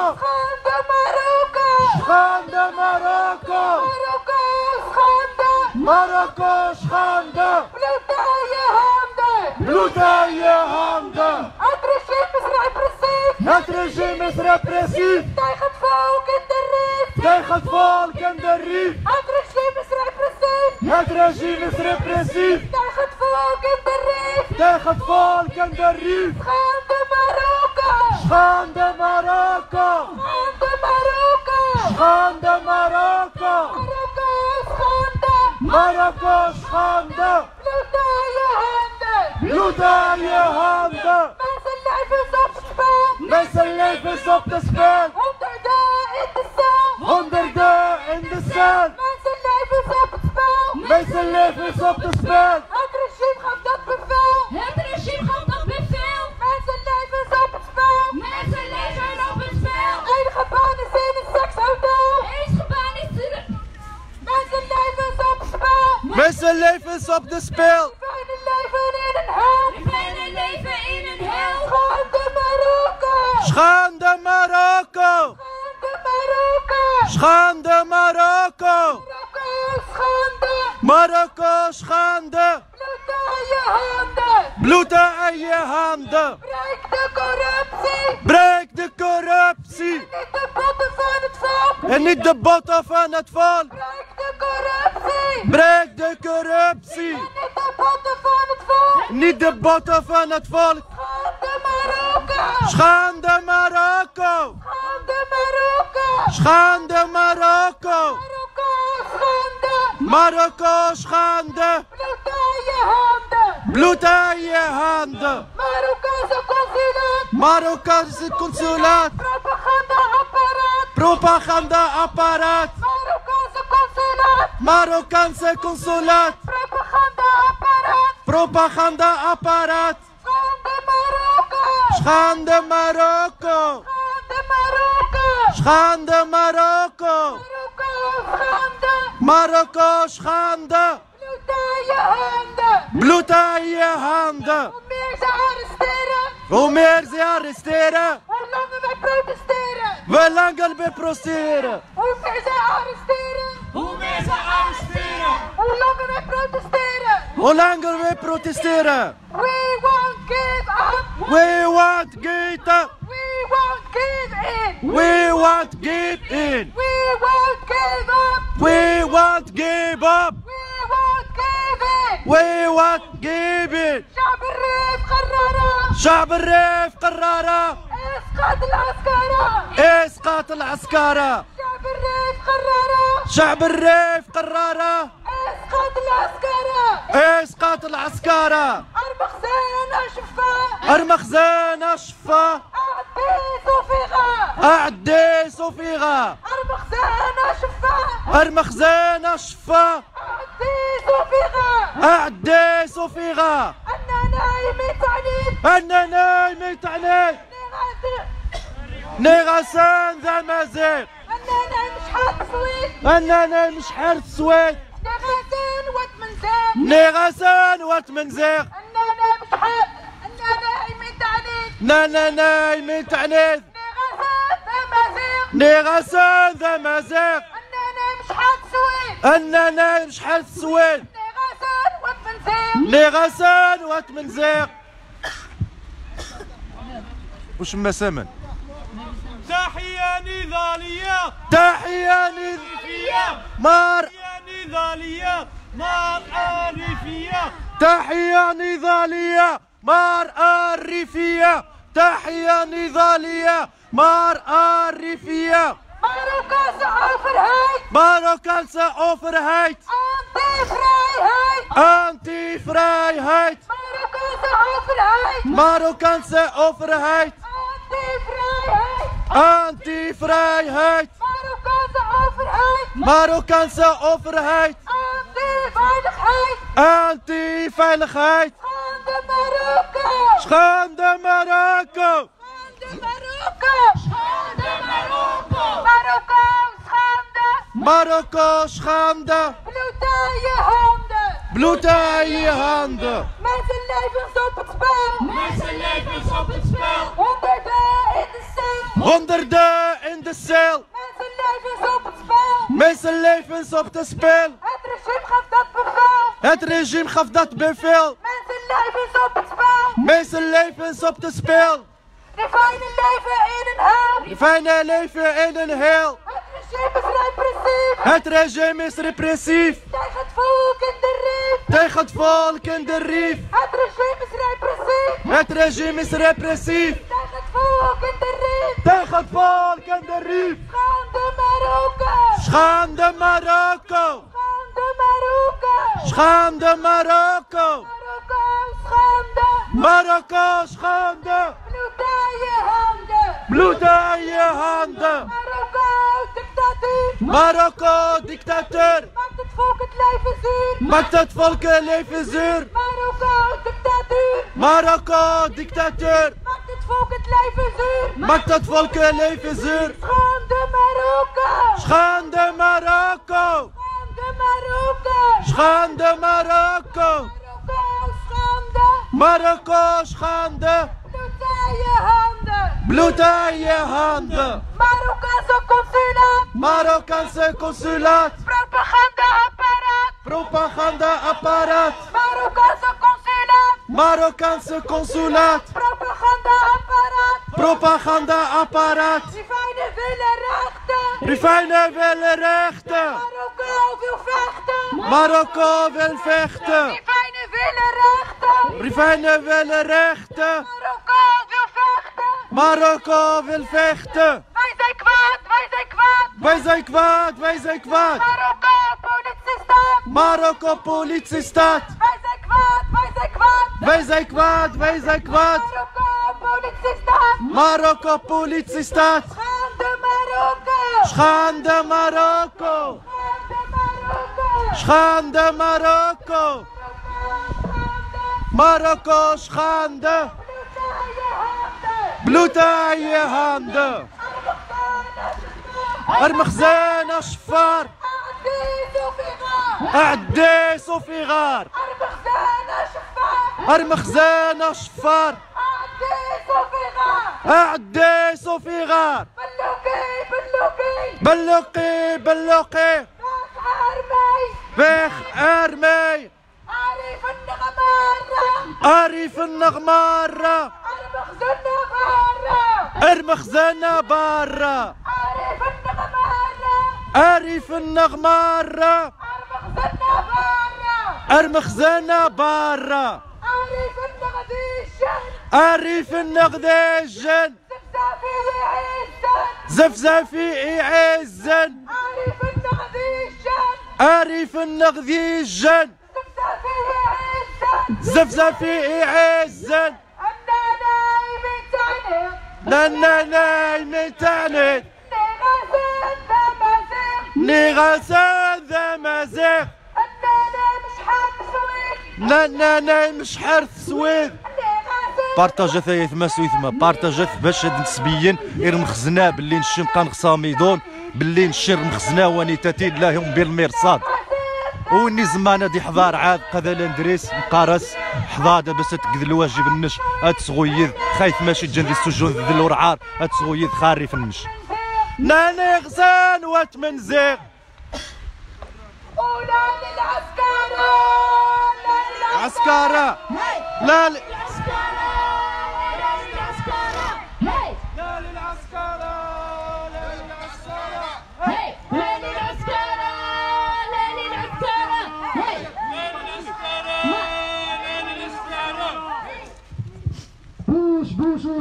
Marokko schande Marokko. Marokko schande. Marokko schande. Bloed aan je handen. Bloed aan je handen Het regime is repressief Het regime is repressief Tegen het volk in de rief tegen het volk en de rief Het regime is repressief Het regime is repressief Tegen het volk in de rief tegen het volk en de rief. Schande Marokko! Schande Marokko. Schande Marokko! Schande Marokko. Marokko, schande! Marokko, schande. Bloed aan je handen! Bloed aan je handen. Mensenleven is op Mensenleven is op het spel. Honderden in de cel! Honderden in de cel. Mensenleven is op het spel! Mensenleven is op het spel. Het regime gaf dat bevel! Het regime gaf dat bevel. Mensenleven is op het spel! Mensenleven op het spel. Enige baan is in een sekshotel! Deze baan is terug. Mensenleven is op het spel! Mensenleven is op het spel. Schande Marokko. Schande Marokko! Schande Marokko. Marokko, schande! Bloed aan je handen! Bloed aan je handen. Breek de corruptie! Breek de corruptie. Niet de botten van het volk! En niet de botten van het volk. Breek de corruptie! Breek de corruptie. Niet de botten van het volk! Niet de botten van het volk. Schande Marokko! Schande Marokko. Schande Marokko! Schande Marokko. Schande! Marokko, schande. Bloed aan je handen! Bloed aan je handen. Marokkaanse consulaat! Marokkaanse consulaat. Propagandaapparaat! Propagandaapparaat. Marokkaanse consulaat! Marokkaanse consulaat. Propagandaapparaat! Propagandaapparaat. Schande Marokko! Schande Marokko. Schande Marokko! Schande Marokko. Marokko, schande! Marokko, schande. Bloed aan je handen! Bloed aan je handen. Hoe meer ze arresteren, Hoe meer ze arresteren, hoe langer wij protesteren! hoe langer we protesteren. Hoe meer ze arresteren, Hoe meer ze arresteren. hoe langer wij protesteren! Hoe langer we protesteren. We won't give up! We want get up. We won't give in! We want give in. We won't give up! We want give up. We won't give in! We want give in. شعب الريف قرر شعب الريف قرر اسقاط العسكرة اسقاط العسكرة شعب الريف قرر شعب الريف قرر اسقاط العسكرة اسقاط العسكرة. المخزن شفاء المخزن شفا عدي صفيغة أعدي صفيغة المخزن شفاء المخزن شفا عدي صفيغة أعدي صفيغة أننا يميت عليك أننا يميتعني نغسان ذا مزيغ أننا مش حاتصويت أننا مش حارس سويد نغازين وتمنزين نغسان واتمنزيغ أننا مش حاط أننا يميت عليك نانا نغازين ثمازيغ نغسان ذا مزيغ أننا مش حاتصويت أننا مش حارس سويد نغازين وتمنزين نغسان واتمنزيغ وش ما سمن؟ تحية نضالية تحية فيا مار. نضالية مرأة ريفية تحية نضالية مار ريفية تحية نضالية مار ريفية ماروكان سأوفر هايت ماروكان هايت أنتي فراي هايت أنتي فراي هايت ماروكان سأوفر هايت أنتي فراي هايت anti-vrijheid, Marokkaanse overheid, Marokkaanse overheid, anti-veiligheid. anti-veiligheid. Schande Marokko. Schande Marokko, Schande Marokko. Schande Marokko. Marokko, schande. Marokko schande, Bloed aan je handen. bloed aan je handen. Mensenlevens op het spel. Mensenlevens op het spel. Honderden in de cel. Honderden in de cel, Mensenlevens op het spel. mensenlevens op de spel. Het regime gaf dat bevel. Het regime gaf dat bevel, Mensenlevens op het spel. mensenlevens op de spel. De fijne leven in een hel. Fijne leven in een heel. Het Het regime is repressief. Tegen het volk in de rief. Tegen het volk in de rief. Het regime is repressief. Het regime is repressief. Tegen het volk in de rief. Tegen het volk in de rief. Schande Marokko. Schande Marokko. Schande Marokko. Schande Marokko. Marokko, schande. Marokko, schande. Bloed aan je handen. Bloed aan je handen. Marokko, dictatuur. Marokko, dictateur. Maakt het volk het leven zuur. Maakt het volk het leven zuur. Marokko, dictatuur. Marokko, dictateur. Volk het leven zuur. Maakt het volk het leven zuur. Schande Marokko. Schande Marokko. Schande Marokko. Schande Marokko. Marokko, schande. Marokko, schande. Bloed aan je handen. Bloed aan je handen. Marokkaanse consulaat. Marokkaanse consulaat. Propagandaapparaat. Propagandaapparaat. Marokkaanse consulaat. Marokkaanse consulaat. Propagandaapparaat. Propagandaapparaat. Rifijnen willen rechten. Rifijnen willen rechten. Marokko wil vechten. Marokko wil vechten. Rifijnen willen rechten. Rifijnen willen rechten. Marokko wil vechten. Marokko wil vechten. Vajzajkvat, Vajzajkvat! Vajzajkvat, Vajzajkvat! Marokko, Polizistat! Marokko, Polizistat! Vajzajkvat, Vajzajkvat! Vajzajkvat, Vajzajkvat! Marokko, Polizistat! Marokko, Polizistat! Schande Marokko! Schande Marokko! Schande Marokko! Marokko, Schande! Aan je handen. المخزن الشفار عديس وفغار. عديس وفغار المخزن شفار. المخزن الشفار عديس وفغار. عديس وفغار بلوكي بلوكي. بلقي بلقي ارمي. بخ أرمي عارف النغمارة. عارف النغمارة المخزن غارة. المخزنة برا عارف النغمارة. عارف النغمارة المخزن غارة. المخزنة برا عارف النغديشن. عارف النغديجن زفزافي عزن. زفزافي عزن عارف النغديشن. عارف النغديجن زفزافي عزن. نايم تعنيق. لنا نايم بمزيق. نغسان ذا مزيغ. لنا نايم شحر سويد نغزن. بارطاجا ثايث ما سويثما بارطاجا باش هاد نسبيا غير مخزنا باللي نشم قان صاميدون باللي نشر مخزنا ونيتاتي لهم بالمرصاد وني زمانة دي حضار عاد قذا ندريس مقارس. حضاده باش تقذ الواجب النش. اتسغويذ خايف ماشي جندي السجون ذي الورعار. اتسغويذ خاري في النش. ناني غزان واتمنزيغ ولاد العسكرة. ولاد العسكرة. عسكرة! لا ل...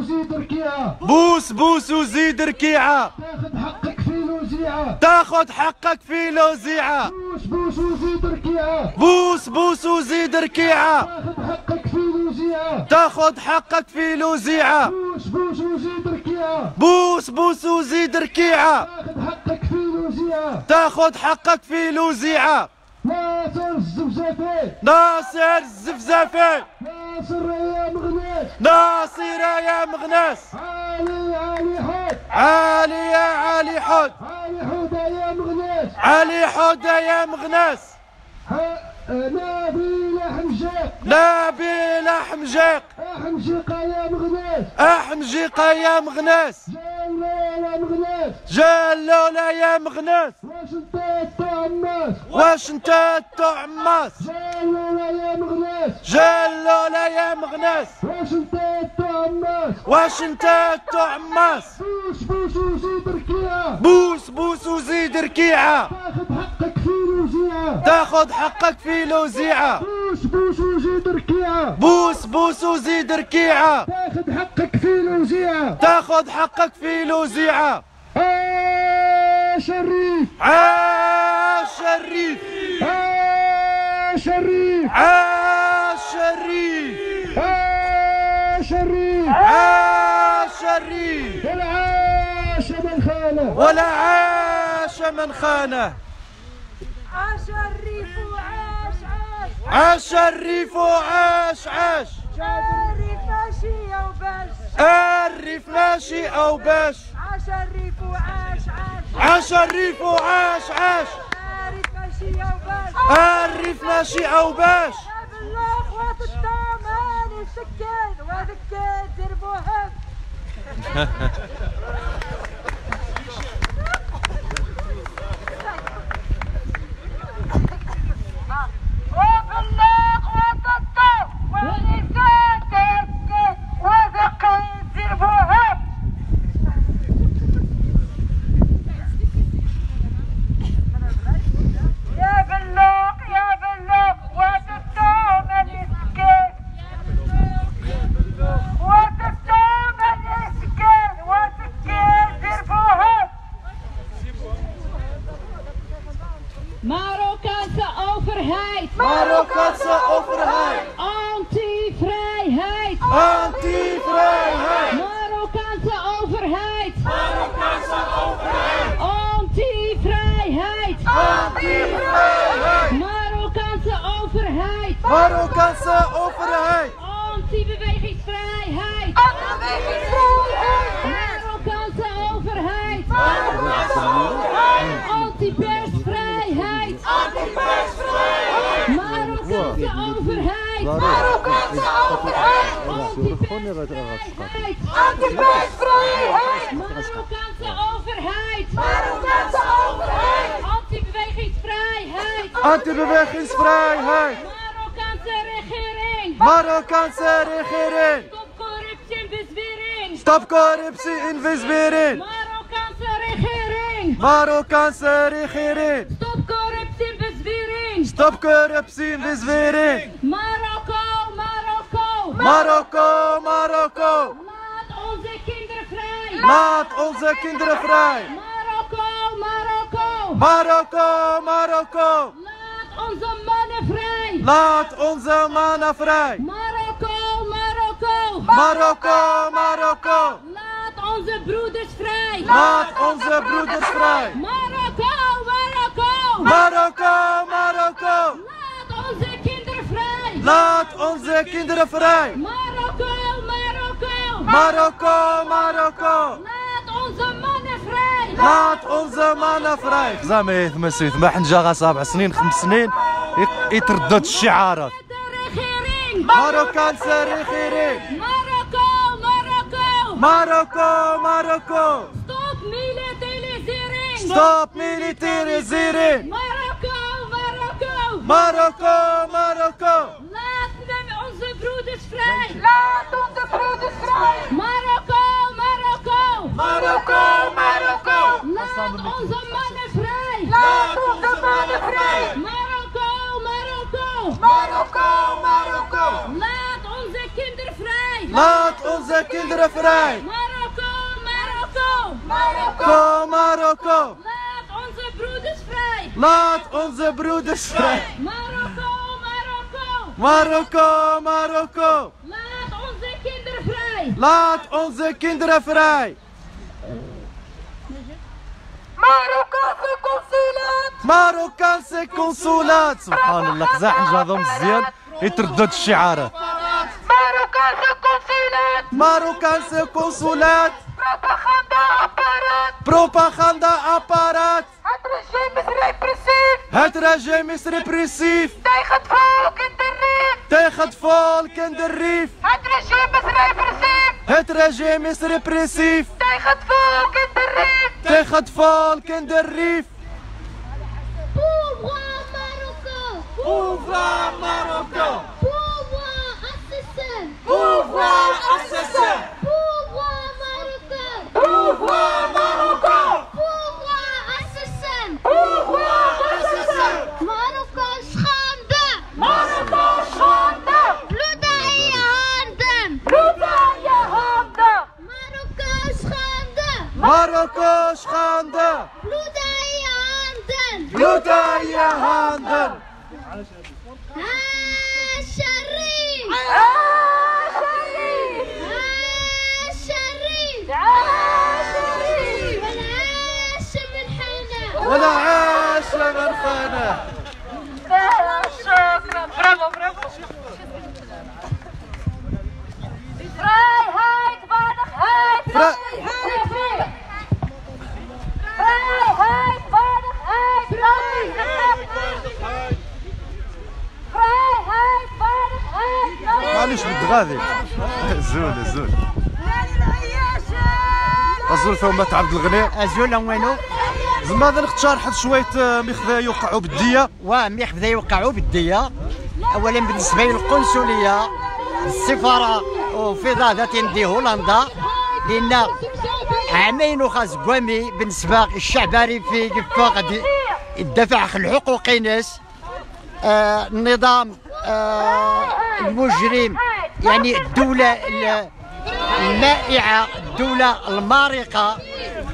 وزيد ركيعة. بوس بوس وزيد ركيعة. تاخد حقك في الوزيعة تاخد حقك في لوزيعة. بوس بوس وزيد ركيعة. بوس بوس وزيد ركيعة. تاخد حقك في الوزيعة تاخد حقك في لوزيعة. بوس بوس وزيد ركيعة. بوس بوس وزيد ركيعة. تاخد حقك في الوزيعة تاخد حقك في لوزيعة. ناصر الزفزافي ناصر الزفزافي ناصر يا مغناس ناصر يا مغناس علي علي حود عالي يا علي حود علي حودة يا مغناس علي حودة يا مغناس نبيل حمجاق نبيل حمجيق حمجيقة يا مغناس. احمجيقة يا مغناس. يا مغناس. يا مغناس. واش انت تعماس واش انت جاولا يا مغناس. يا مغناس. واش انت واش انت تعماس بوس بوس وزيد ركيعة. بوس بوس وزيد ركيعة. تاخذ حقك في الوزيعة. تاخذ حقك في الوزيعة. بوس بوس وزيد ركيعة. بوس بوس وزيد ركيعة. تاخذ حقك في الوزيعة. تاخذ حقك في الوزيعة. عاش الريف عاش الريف عاش الريف عاش الريف عاش الريف عاش الريف والعاش من خانه. ولا عاش من خانه. عاش الريف وعاش عاش. عاش الريف وعاش عاش. الريف ماشي وباش الريف ماشي أو باش. عاش الريف وعاش عاش. عاش الريف وعاش عاش. الريف ماشي وباش الريف ماشي أو باش. يا بالله اخوات الطامان السكان وذكان دير مهم وبالله اخوات Marokkaanse overheid. Marokkaanse overheid. Anti-vrijheid. Anti-vrijheid. Marokkaanse overheid. Marokkaanse overheid. Anti-vrijheid. Anti-vrijheid. Marokkaanse overheid. Marokkaanse overheid. Anti-bewegingsvrijheid. Marokkaanse Marokkaanse overheid. Marokkaanse overheid. Anti-persvrijheid. Anti-persvrijheid. Marokkaanse overheid. Marokkaanse overheid. Anti-bewegingsvrijheid. Anti-bewegingsvrijheid. Marokkaanse regering. Marokkaanse regering. Stop corruptie en bezwering. Stop corruptie in Wisberen. Marokkaanse regering. Marokkaanse regering. Stop corruptie in Wisberen. Marokko, Marokko. Marokko, Marokko. Laat onze kinderen vrij. Laat onze kinderen vrij. Marokko, Marokko. Marokko, Marokko. Laat onze mannen vrij. Laat onze mannen vrij. Marokko, Marokko. Marokko, Marokko. Laat onze broeders vrij. Laat onze broeders vrij. Marokko, Marokko. Marokko, Marokko. Laat onze kinderen vrij. Laat onze kinderen vrij. Marokko, Marokko. Marokko, Marokko. Laat onze mannen vrij زعما ما ما حنجا غا سنين خمس سنين يتردد الشعارات Marokkaanse regering Marokko Marokko ماروكو ماروكو Stop militarisering Marokko, Marokko. Marokko Marokko Laat onze broeders vrij. Laat onze broeders vrij. Marokko, Marokko. Marokko Marokko Laat onze mannen vrij. Laat onze mannen vrij. Marokko, Marokko. Marokko, Marokko. Laat onze kinderen vrij. laat onze kinderen vrij Marokko, Marokko. Marokko Marokko Laat onze broeders vrij. laat onze broeders vrij Marokko, Marokko. Marokko Marokko Laat onze kinderen vrij. laat onze kinderen vrij Marokkaanse consulaat. ماروكانسي كونسولات سبحان الله قزاح نجاضو مزيان يتردد الشعارات Marokkaanse consulaat. ماروكانسي كونسولات Propaganda-apparaat. Het regime is repressief. Het regime is repressief. Tegen het volk in de rief. Tegen het volk in de rief. Het regime is repressief. Het regime is repressief. Tegen het volk in de rief. Tegen het volk in de rief. Pouvoir Marokko. Pouvoir Marokko. Pouvoir assassin. Pouvoir assassin. Pouvoir marocain Pouvoir assassin Pouvoir assassin ماروكا شخاندم ماروكا شخاندم لودعي هاندم لودعي هاندم ماروكا شخاندم ماروكا شخاندم لودعي هاندم لودعي هاندم الشريف الشريف الشريف ولا عاش خانه شكرا برافو برافو فراي فراي فراي معليش بالدغادي. زول زول. الزول عبد الغني أزول وينو زعما هذا نختار حد شوية آه، مخذا يوقعوا بالدية. وميخ بدا يوقعوا بالدية. اولا بالنسبة للقنصلية السفارة وفي ذات دي هولندا. لأن عامين وخاص قوامي بالنسبة للشعب في فقد الدفع عن الحقوق ناس آه النظام آه المجرم يعني الدولة المائعه الدولة المارقة.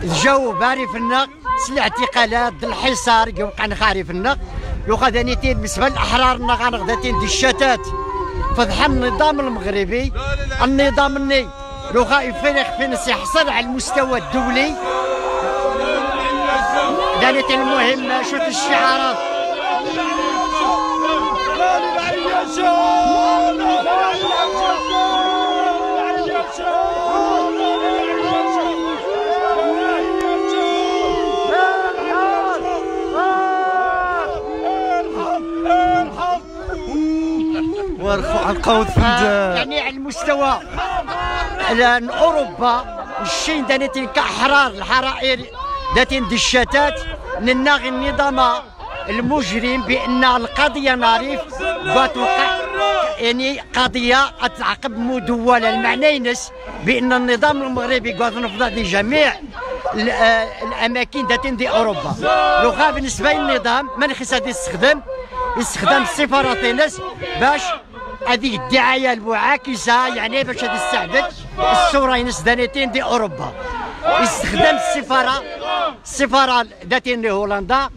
الجو باري في النق. الاعتقالات الحصار يوقع نخاري في النق. نيتين بالنسبة للأحرار النق غادتين دي الشتات. فضح النظام المغربي. النظام الني. لو خايف فرق فين سيحصل على المستوى الدولي. كانت المهمة شوف الشعارات. آه، الد- يعني على المستوى لأن أوروبا الشين دانتين كاحرار الحرائر داتين الشتات نناغي النظام المجرم بأن القضية نعرف وتوقع يعني قضية تعقب مدولة. المعنى ينس بأن النظام المغربي قد نفضل لجميع آه، الأماكن داتين دي أوروبا. لو بالنسبة للنظام ما نخص هذا يستخدم؟ يستخدم السفارات ينس باش هذه الدعاية المعاكسة يعني باش هذه يستعبد الصورة ينس دانيتين دي أوروبا. استخدام السفاره السفاره ذاتين لهولندا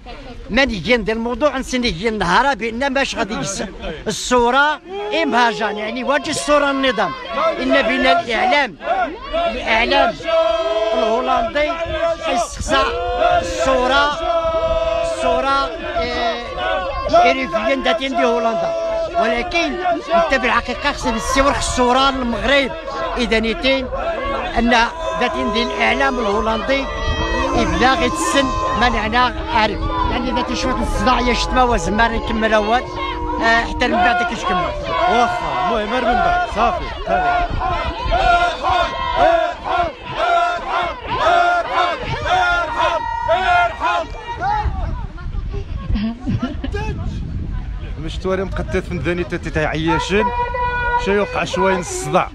ما نجي ندير الموضوع نسني النهار بأن باش غادي يس- الصورة امهاجا يعني وجه الصورة النظام؟ إن بين الإعلام الإعلام الهولندي يستخسى الصورة الصورة إيريفيين داتين دي هولندا. ولكن أنت في الحقيقة خصنا الصورة للمغرب. إذا نيتين أن داتين دي الإعلام الهولندي غير السن ما نعنى عارف. يعني ذاتي شوية الصداع يا شتما وزمان نكمل أول. آه حتى من بعد كيش كمل. واخا المهم من بعد. صافي. هذا. مش تواري مقتات من ذاني عياشين شي يوقع شوية الصداع.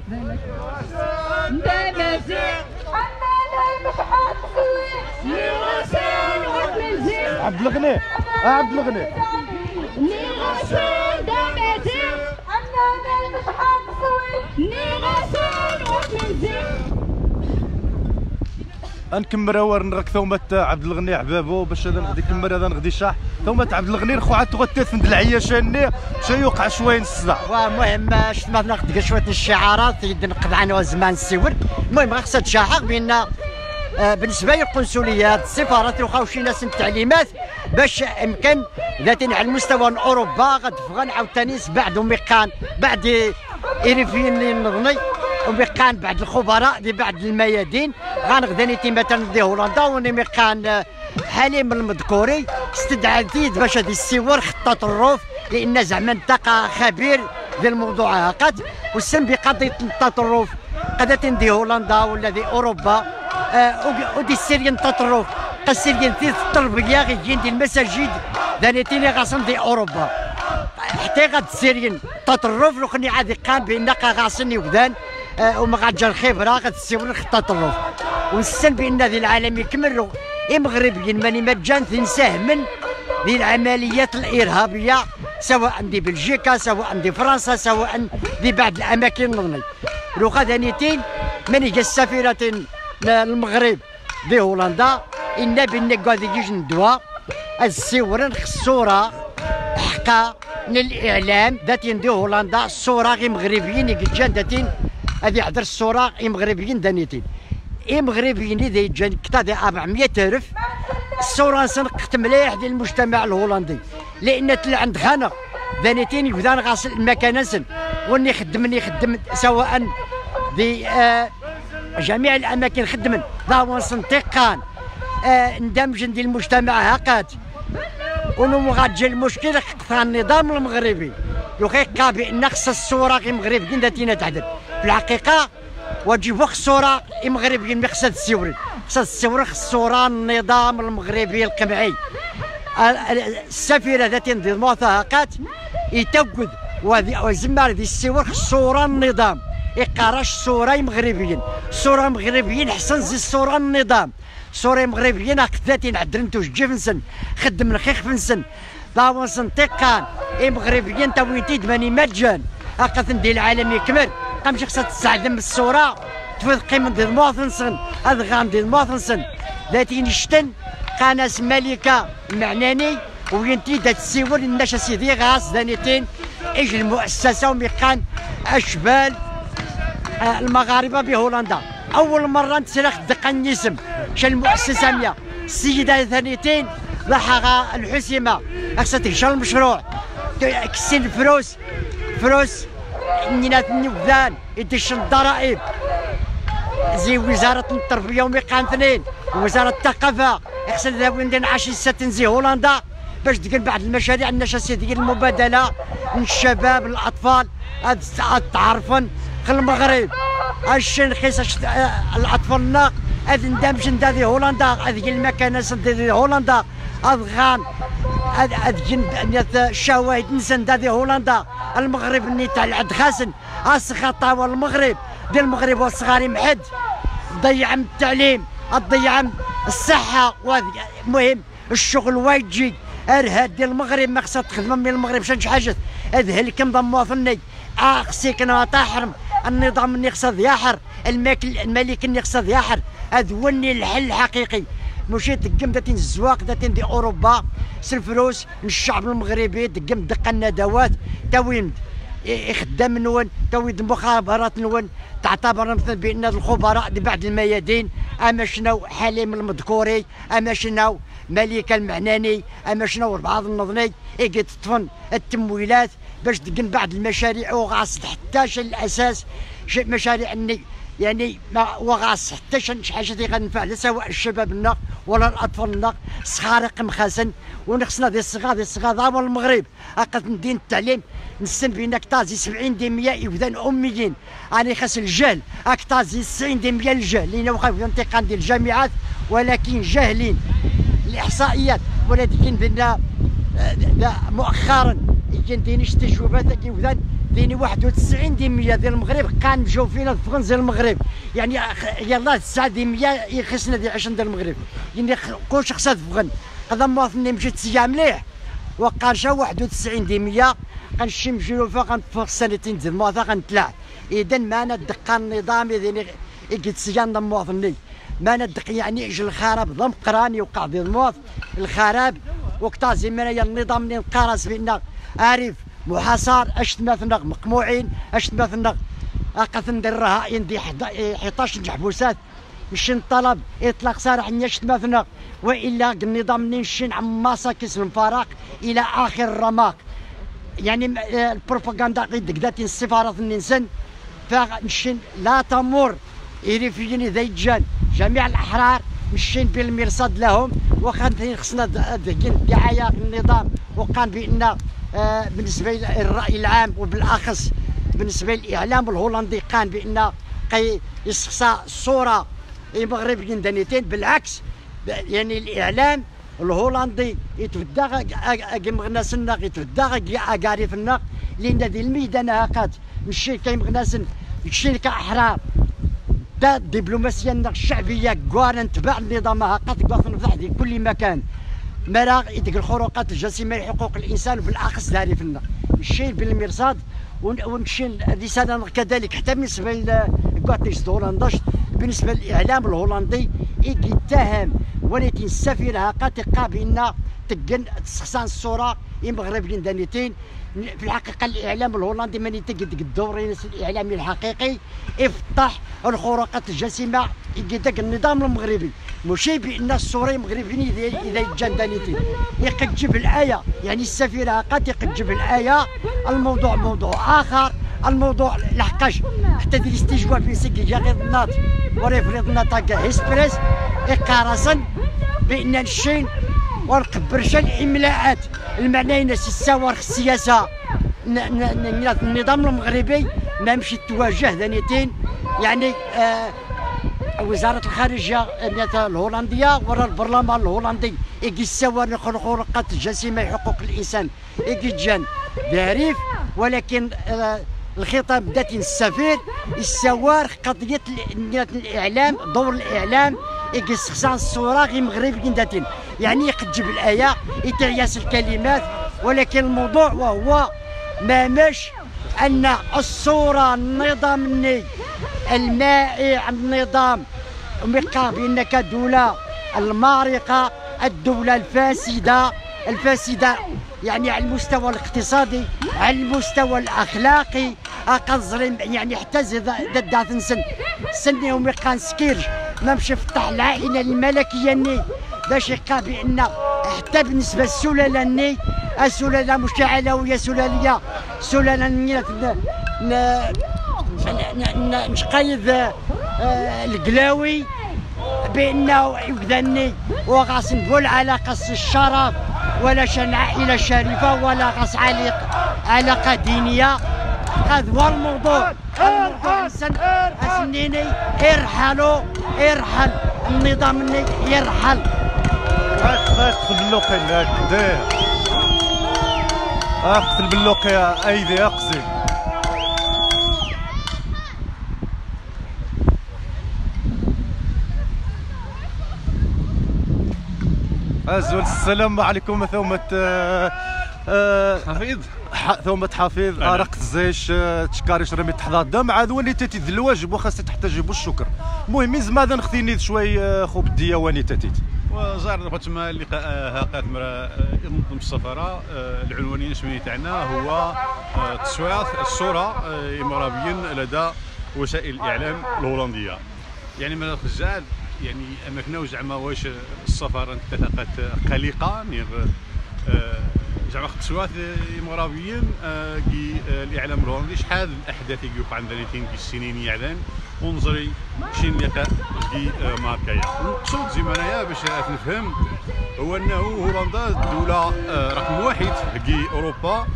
عبد الغني آه عبد الغني نكمل ور نغك ثومة عبد الغني عبابو باش هذا نغدي كمل هذا نغدي شاح ثومة عبد الغني رخو عاد تغتات من العياشين شي يوقع شوية الصداع ومهم شفت ما ناخذ شوية الشعارات يد نقض عنها زمان السور. المهم خاصها تشاحق بأن آه، بالنسبة للقنصليات السفارات وخاو شي ناس التعليمات باش يمكن ذاتين على المستوى اوروبا غتفغن عاوتاني بعد وميقان بعد ايريفيين اللي نظني وميقان بعد الخبراء دي بعد الميادين. غنغداني تي مثلا دي هولندا وني ميقان آه، حليم المذكوري. استدعى زيد باش هذه السور خطة الروف لأن زعما انت خبير ديال الموضوع هاكات والسن بقضية التطرف قد دي هولندا ولا دي أوروبا آه ودي- ودي السيريان تطرف قد السيريان دي التربيه غيجين دي المساجد. دانيتيني غاصن دي أوروبا. حتى غاد السيريان تطرف لو خني عاد قان بانك غاصني وكذان آه وما غاتجا الخبرة غتسيور التطرف ونسن بأن ذي العالم يكملوا إي مغربيين ماني مجان نساهمن ذي العمليات الإرهابية. سواء دي بلجيكا سواء دي فرنسا سواء دي بعض الأماكن نظني لو غادانيتين من يجي السفيرة المغرب دي هولندا. إن بنا غادي يجي ندوا السورن الصورة حقا من الاعلام ذات يندي هولندا. الصورة غير مغربيين. يجان داتين هذه يحضر الصورة غير مغربيين دانيتين. إي مغربيين إذا يجان كتا 400 الف الصورة سنقت مليح ديال المجتمع الهولندي. لأن تل عند خانه دانيتين يبدأ غاسل المكان سن وني خدمني خدم سواء في آه جميع الأماكن خدمن. ضاون سنتقان آه ندمج ديال المجتمع هاقات. ونو غاتجي المشكل قطع النظام المغربي. يحقق بان خص الصورة غير مغربيين ذاتينا تحدث. في الحقيقة واجب وقت الصورة مغربيين ما خصها تسوري خصها تسوري الصورة النظام المغربي القمعي. السفيرة ذات انضمام هاقات يتوجد وزمار ذي السور الصورة النظام. يقراش صورة مغربيين. صورة مغربيين حسن زي الصورة النظام. صورة مغربيين أقداتين عدرنتو جفنسن خدم الخيخ فنسن ضاونسن تقان. إي مغربيين تويتي دماني مجان. أقثن ديال العالم يكمل. قام شخصة تساعدم بالصورة تفوت قيمة ديال المواطنسن أدغام ديال المواطنسن ذاتي نشتن. قناة ملكة معناني. وينتي دات السيور الناس سيدي غاس دانيتين إيش المؤسسة وميقان أشبال. المغاربة بهولندا. أول مرة نتسرق دقه النسم شا المؤسسة ميا السيدة ثانيتين لاحقها الحسيمة. خاصها تهشر المشروع. كسين الفلوس. فلوس نينات النبذان يدش الضرائب. زي وزارة التربية وميقان اثنين. وزارة الثقافة. خصنا ذهب ندير سنة زي هولندا. باش تقول بعض المشاريع الناس ديال المبادلة. من الشباب الأطفال. تعرفن. المغرب. الشين رخيص الأطفال هذا ندمج ندادي هولندا. هذه المكانه ندادي هولندا. اضغان هذه الشواهد نسن دادي هولندا. المغرب ني تاع العد خاسن. السخطه والمغرب ديال المغرب والصغاري محد. ضيع التعليم. ضيع الصحة. المهم الشغل وايد جي ارهاد ديال المغرب. ما خصها تخدم من المغرب. شنش حاجة؟ الكم ضموثني آه خصك أنا تحرم النظام اللي خصها يحر الملك اللي خصها يحر هذا هو الحل الحقيقي. مشيت دقم داتين الزواق داتين دي أوروبا. سلفلوس من الشعب المغربي دقم دق الندوات. تاوين خدام نون تويد المخابرات نون. تعتبر مثلا بأن الخبراء لبعض الميادين. أما شنو؟ حليم المذكوري. أما شنو؟ ملك المعناني. أما شنو؟ بعض النظني أجي تطفن التمويلات. باش تقن بعض المشاريع وغاص حتى الأساس مشاريع اني يعني ما وغاص حتى شي حاجة اللي غنفع سواء الشباب ولا الاطفال صخارق مخازن ونخصنا دي الصغار دي الصغار المغرب. اقد ندين التعليم نسن بين اكتازي 70 دي 100 يبدا أميين. راني خاص الجهل اكتازي 90 دي 100 الجهل. لأن وقف انتقال ديال الجامعات ولكن جاهلين. الإحصائيات ولكن بنا آه، مؤخرا ديني استجوبات كيف ديني 91 دي 100 ديال المغرب كان مشاو فينا في زي المغرب. يعني يلا 9 دي 100 يخصنا دي 20 ديال المغرب. يعني كل شخص فغن هذا مواطن مشيت سيا مليح. وقال شا 91 دي 100 غنمشي نمشيو فوق غنفوق سنتين ديال المواطن غنطلع اذا ما ندق النظام يعني قلت سيان المواطني ما ندق يعني أجي الخراب؟ ضم قراني وقع ديال المواطن الخراب. وقتا من النظام اللي نقارس بان عارف محاصر أش مثلا مقموعين أش مثلا اقث ندير رهائن دي 11 محبوسات مشي طلب إطلاق سراح نيش مثلا وإلا النظام نمشي عماسه كيس الفراق إلى آخر الرماق. يعني البروباغندا قد قداتين السفاره النسان فمشي لا تمر. يريفيني ذي جان. جميع الأحرار مشين بالمرصاد لهم. وكان خصنا دعاية النظام وقام بان آه، بالنسبة للراي العام وبالأخص بالنسبة للإعلام الهولندي قام بأن يستقصى الصورة المغربيين دانيتين بالعكس يعني الإعلام الهولندي يتفدى مغناسنا يتفدى اكاريفنا لأن دي الميدان هاقات مشي كيمغناسن مشي كاحرار دا الدبلوماسيه الشعبية كوارن تبع النظام هاقات كوارن في كل مكان. مراغ يدق الخروقات الجسيمة لحقوق الإنسان وبالاخص داري فينا الشيء بالمرصاد ونمشي رساله كذلك. حتى بالنسبة لكواتيش هولنداش بالنسبة للإعلام الهولندي يتهم ولكن السفير هاقات بان تقن تسخسان الصورة المغربيين دانيتين في الحقيقة الإعلام الهولندي ماني تقد الدور الإعلامي الحقيقي افتح الخروقات الجسيمة يقدك النظام المغربي. ماشي بأن السوري مغربيين اذا يقد تجيب الآية يعني السفيرة قد يقد تجيب الآية. الموضوع موضوع آخر الموضوع لحقاش حتى دير استجواب في سكي غير الناط وريفريض الناط هيسبريس اقارصا بأن الشين ونكبرش الاملاءات المعنى ناس السوارخ السياسة. النظام المغربي ما مشي تواجه ذنيتين. يعني آه وزارة الخارجية نيت الهولندية ورا البرلمان الهولندي. يجي السوار خلقات الجسيمه حقوق الإنسان. يجي جان. ظريف ولكن آه الخطاب بدات السفير السوار قضية ال- الإعلام دور الإعلام. يجي استخسان الصورة غير مغربي يعني يقد تجيب الآية يتعياس الكلمات ولكن الموضوع وهو ما مش أن الصورة النظامي المائع النظام ومقا بانك دولة المارقة الدولة الفاسدة الفاسدة يعني على المستوى الاقتصادي على المستوى الأخلاقي اقصر يعني حتى زيد ضد سن سن يوم كان سكيرج ما مشي فتح العائلة الملكية ني باش يلقى بأن حتى بالنسبة للسلالة ني السلالة مش علويه سلالية سلالة ني ن- ن- ن- ن- نشقيد آه، القلاوي بانه يقدرني وغاس نقول على قص الشرف ولا شان عائلة شريفة ولا غاس عليق علاقة دينية. هذا هو الموضوع. الموضوع السنيني ارحلوا ارحل النظام الني يرحل. اقتل باللوقي هاك داير اقتل باللوقي أيدي اقصي أزول السلام عليكم ثومة آه، آه، حفيظ؟ ثومة حفيظ. أرق الزيش آه، تشكاريش رمي تحت الدم عاد تاتي ذي الواجب وخاص تحتاج بالشكر. المهم زعما نخذيني شوي آه، خو بالديواني تاتيت. وزار تما اللقاء هاقات مرا ينظم السفارة آه، العنوانين الاسمي تاعنا هو آه، تصوير الصورة آه، اماراتيا لدى وسائل الاعلام الهولندية. يعني من الخزال يعني امكنا زعما واش السفارة اتفقت قلقه نير آه، زعما تصوير اماراتيا آه، كي آه، الاعلام الهولندي شحال الاحداث اللي يوقع عندنا في السنين يعلن. ونظري شين يقع كي آه، ماركايا المقصود زي ما انايا باش نفهم هو أنه هولندا الدولة آه، رقم واحد كي أوروبا.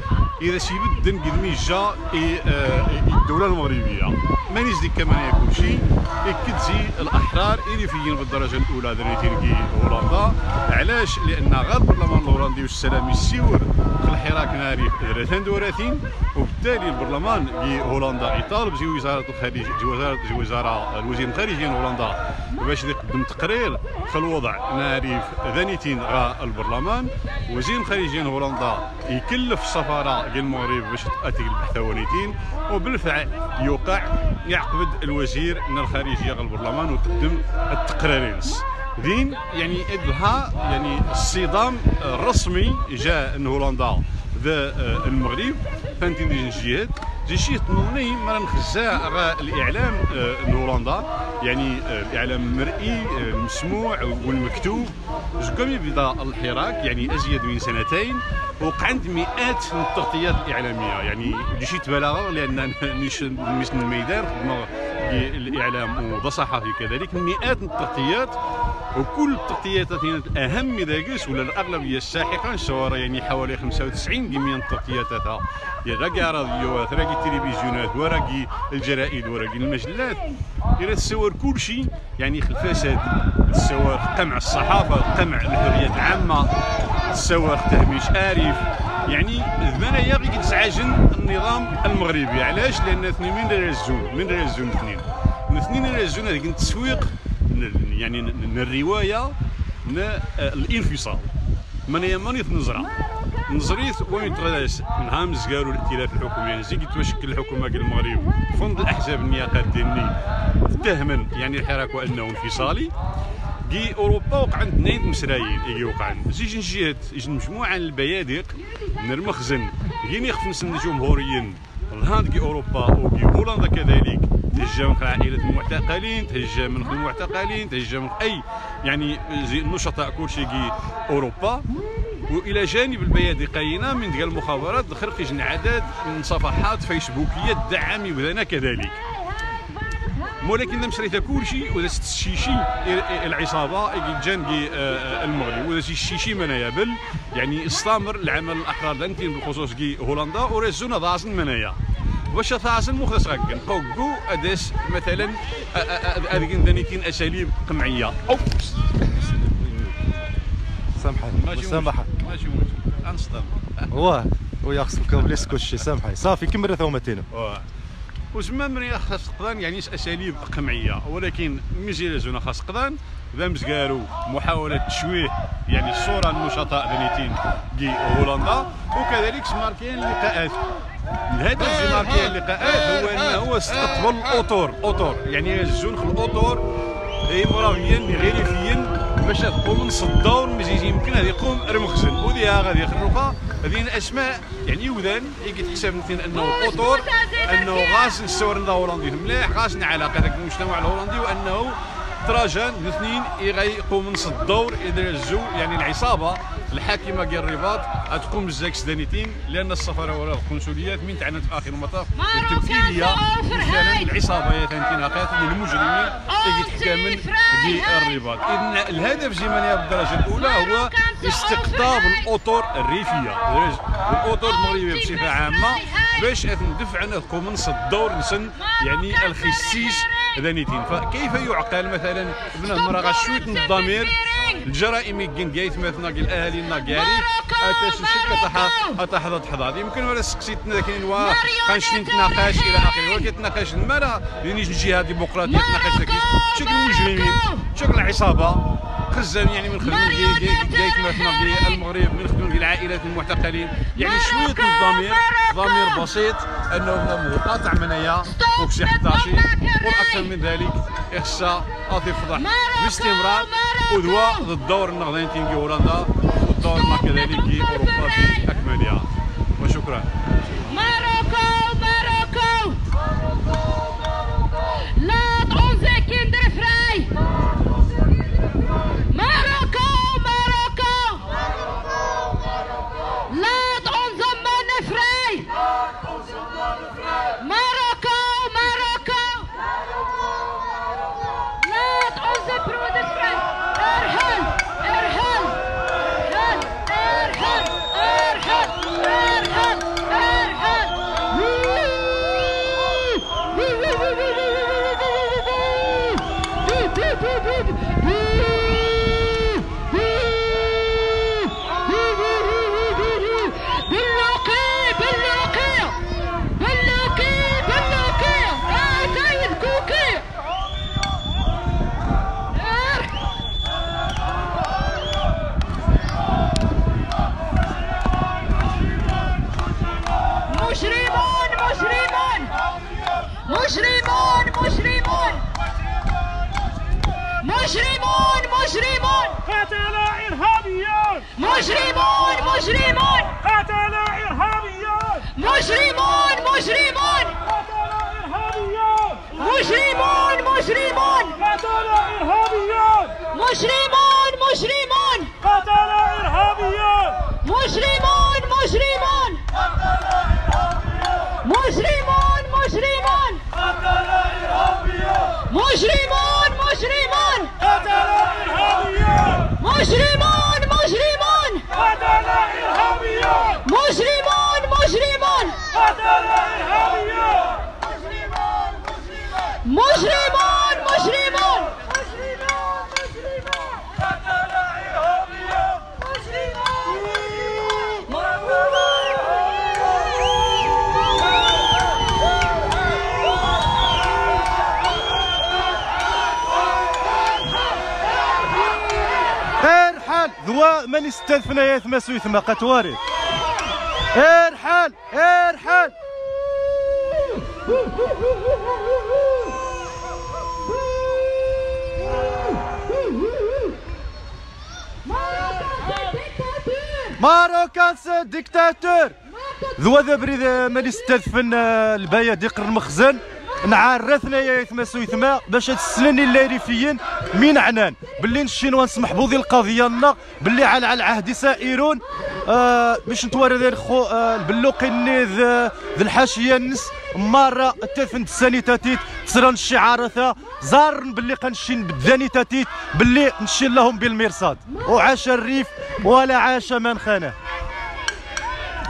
إذا سيبت دن قد ميجا آه، الدولة المغربية. مانيش ديك كمان شيء اكد زي الأحرار اللي فيين بالدرجه الأولى؟ دريتين كي هولندا. علاش؟ لأن غير البرلمان الهولندي والسلام يسيور في الحراك ناري رثان دوراثين وبالتالي البرلمان هولندا يطالب وزارة الخارجيه وزاره الوزير الخارجيه هولندا باش يقدم تقرير في الوضع. ناري ذانيتين غا البرلمان. وزير الخارجية هولندا يكلف السفاره ديال المغرب باش تأتي البحث ونيتين وبالفعل يوقع يعقد الوزير من الخارجية غا البرلمان ويقدم التقريرين دين يعني إدلها يعني الصدام الرسمي جاء من هولندا. ذا المغرب. فانتين دي دي شي تنظني ما نخزا غا الإعلام آه، من هولندا يعني آه، الإعلام المرئي آه، المسموع والمكتوب. زكم يبدا الحراك يعني أزيد من سنتين وقعت مئات من التغطيات الإعلامية. يعني دي شي تبالغ لأن [LAUGHS] نيش الميدان خدمة الإعلام وذا صحفي كذلك مئات التغطيات وكل التغطيات كانت أهم داكس ولا الأغلبية الساحقة سواء يعني حوالي 95 من التغطيات تاعها راكي راديوات راكي التلفزيونات وراكي الجرائد وراكي المجلات. إلى تصور كل شيء يعني الفساد. تصور قمع الصحافة قمع الحريات العامة. تصور تهميش آريف. يعني زمان يا غير تسعجن النظام المغربي. علاش؟ لأن اثنين من رازون من رازون اثنين. من اثنين رازون هذيك التسويق يعني الرواية آه، الانفصال. من يماني نزرع نزريت وين تغلاس نهار مزقارو الائتلاف الحكومي يعني زي تشكل الحكومة ديال المغرب. فند الأحزاب النياقات ديالني تهمن يعني الحراك وأنه انفصالي. كي أوروبا وقع عند اثنين مسرايين يجي وقع زيج نجيت يجي مجموعة من البيادق من المخزن كي يخف من الجمهوريين. الهند كي أوروبا وكي هولندا كذلك. تهجى من عائلة المعتقلين تهجى من المعتقلين تهجى من أي يعني زي النشطاء كلشي كي أوروبا. وإلى جانب البيادقين من ديال المخابرات دخل في عدد من صفحات فيسبوكية تدعم يبدانا كذلك. ولكن شريت كل شيء وذا الشيشي العصابة جان المغرب وذا الشيشي من يابل يعني استمر العمل الأحرار دانتين بالخصوص كي هولندا ورزونا ضاسن منايا. واش ثاسن مخلص غاكن قوكو أداس مثلا هذيك دانيتين أساليب قمعية. أو سامحني سامحك. ماشي مشكل. أنصدم. واه ويا خصك بليس كلشي سامحي صافي كمل ثومتين وزمان من خاص قضان يعني أساليب قمعية؟ ولكن مزيل زونا خاص قضان ذا مزقارو محاولة تشويه يعني الصورة النشطاء بنيتين دي هولندا. وكذلك سماركين لقاءات الهدف في ماركين اللقاءات هو إنه استقبل الاوتور اوتور يعني الزون خل الاوتور اي مراغيين غيريفيين باش تقوم نصدور مزيز يمكن هذه يقوم رمخزن وديها غادي يخلقها هذه الأسماء يعني وذان يتحسب مثلا أنه الاوتور أنه غاس نستور هولندي مليح غاس علاقه ذاك المجتمع الهولندي وأنه تراجان الاثنين يقوم نص الدور يدرزوا يعني العصابة. الحاكمة ديال الرباط تقوم بالزاكس دانيتين لأن السفاره ولا القنصليات من تعنت في آخر المطاف. التمثيليه مثلا العصابة تنتيناقات المجرمين اللي يتحكمن دي الرباط. اذا الهدف زمنيه بالدرجه الأولى هو استقطاب الأطر الريفية. الأطر المغربيه بصفة عامة باش ندفع تقوم نص الدور نسن يعني الخسيس ذانيتين فكيف يعقل مثلا ابن المرأة شويت من الضمير؟ الجرائم كين جايت مثلا الأهالي الناقاري. اتاش الشركة تاعها اتحضر تحضر يمكن ولا سقسيتنا ذاك وا غنمشي نتناقش إلى آخره؟ ولكن تناقش المراه لاني جهه ديمقراطية تناقش ذاك شكل المجرمين شكل العصابة. خزان يعني من خدمة جايت مثلا المغرب من خدمة العائلات المعتقلين. يعني شوية من الضمير ضمير بسيط أنه قاطع منايا وكشي 11 والاكثر من ذلك إخشى اعطي فضح باستمرار ودواء ضد الدور النغضين تيجي هولندا والدور ما كذلك اوروبا في أكملها. وشكرا. مجرمون مجرمون. قتل إرهابيون. مجرمون مجرمون. مجرمون مجرمون. قتل إرهابيون. مجرمون مجرمون. قتل إرهابيون. مجرمون مجرمون. قتل إرهابيون. مجرمون مجرمون. قتل إرهابيون. مجرمون مجرمون. أيوة، ومن استثنى يثمس ويثما قتواري ارحل ارحل ماروكانس ديكتاتور ذو ذا بريد من استدفن البيا ديقر المخزن. نعرفنا يا يثما يثما باش هاد السنين اللاريفيين مين عنان. باللي نشينوا نسمح بوذي القضية لنا باللي على على العهد سائرون. آه باش نتوارى ذي الخو آه البلوقي النيذ آه ذي الحاشية النس مرة التفن السانيتاتيت تسران الشعارة زار باللي قنشين بالذاني تاتيت باللي نشين لهم بالمرصاد. وعاش الريف ولا عاش من خانه.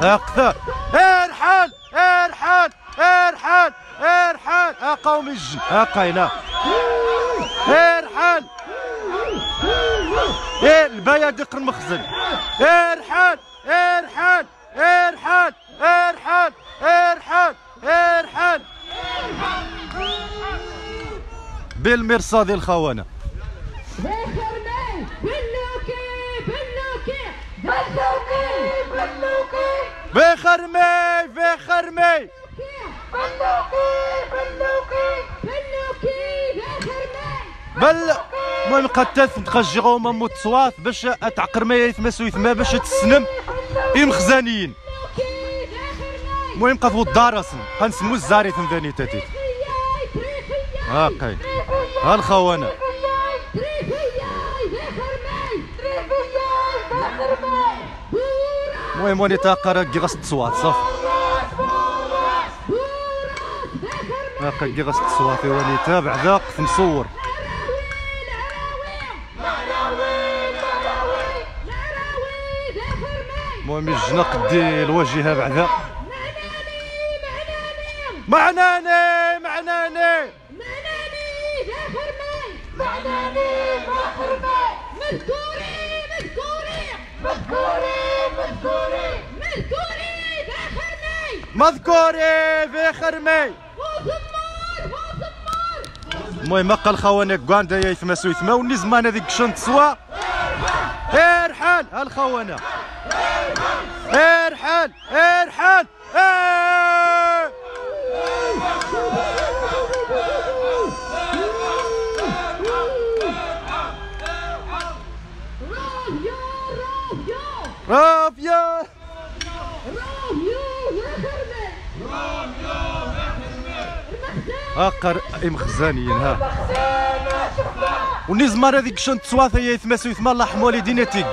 أكثر ارحل ارحل ارحل ارحل. ها قوم الجن ها قايلة. ارحل. إيه البايا دقر المخزن ارحل ارحل ارحل ارحل ارحل ارحل. بالمرصاد الخونه بخرمي بخرمي بل المهم قد تث تخجغو ما متصواث باش تعقر ما يثمس ويثما باش تسنم مخزانيين المهم قد الدارسن قنسمو الزاري ثمذاني تاتي. هاقي ها الخونه المهم وني تاقرا كي غاس تصوات صافي. هاكا غاس تصوات وني تابع ذاق مصور. المهم الجنا قدي الواجهه بعدا معناني معناني. مذكوري في خرمي. المهم قال خوانك كواندا يثما سويثما وني زمان هذيك شنت سوا. ارحل الخونه ارحل ارحل آه اقر مخزانيين ها. ونزمار هذيك شنت سواثة يا ثما سويثما الله حمولي ديناتيك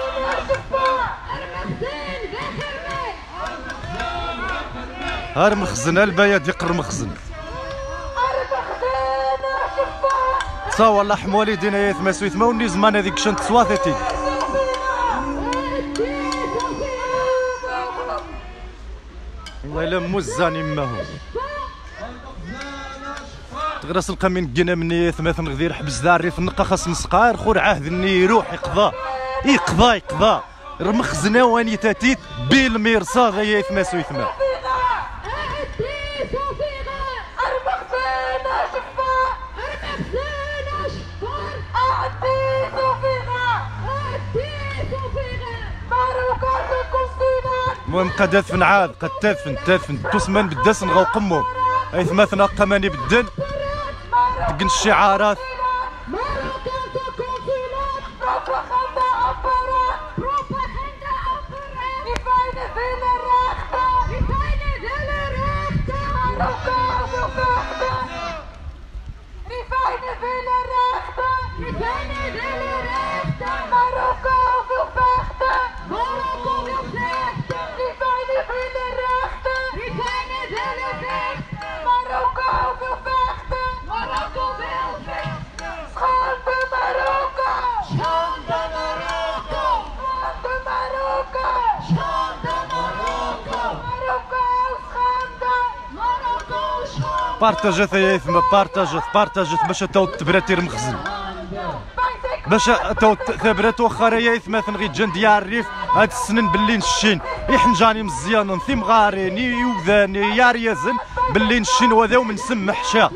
هار مخزن البايا ديقر مخزن. تصاوى الله حمولي دينا يا ثما سويثما وني زمان هذيك شنت سواثة تيك والله الا مزاني ما هو. تغرس القى من قنا مني ثماثن غدير حبس ذا الريف النقا خاص نسقار خور عهد اني يروح يقضى. يقضى يقضى. رمخزنا واني تاتيت بالمرصاد يا ثما سوي ثما المهم قد دفن عاد قد تدفن تدفن تسمن بالدسن غو قمو اي ثماثنا قماني بالدن. تقن الشعارات بارتاجت يا ثما بارتاجت بارتاجت باش تو تبراتي المخزن باش تو ثبرات وخر يا ثما غي جن ديال الريف هاد السنن باللي نشين يحنجاني مزيان ثيم غاريني يوذاني يا ريازن باللي نشين وذا ومن سم حشا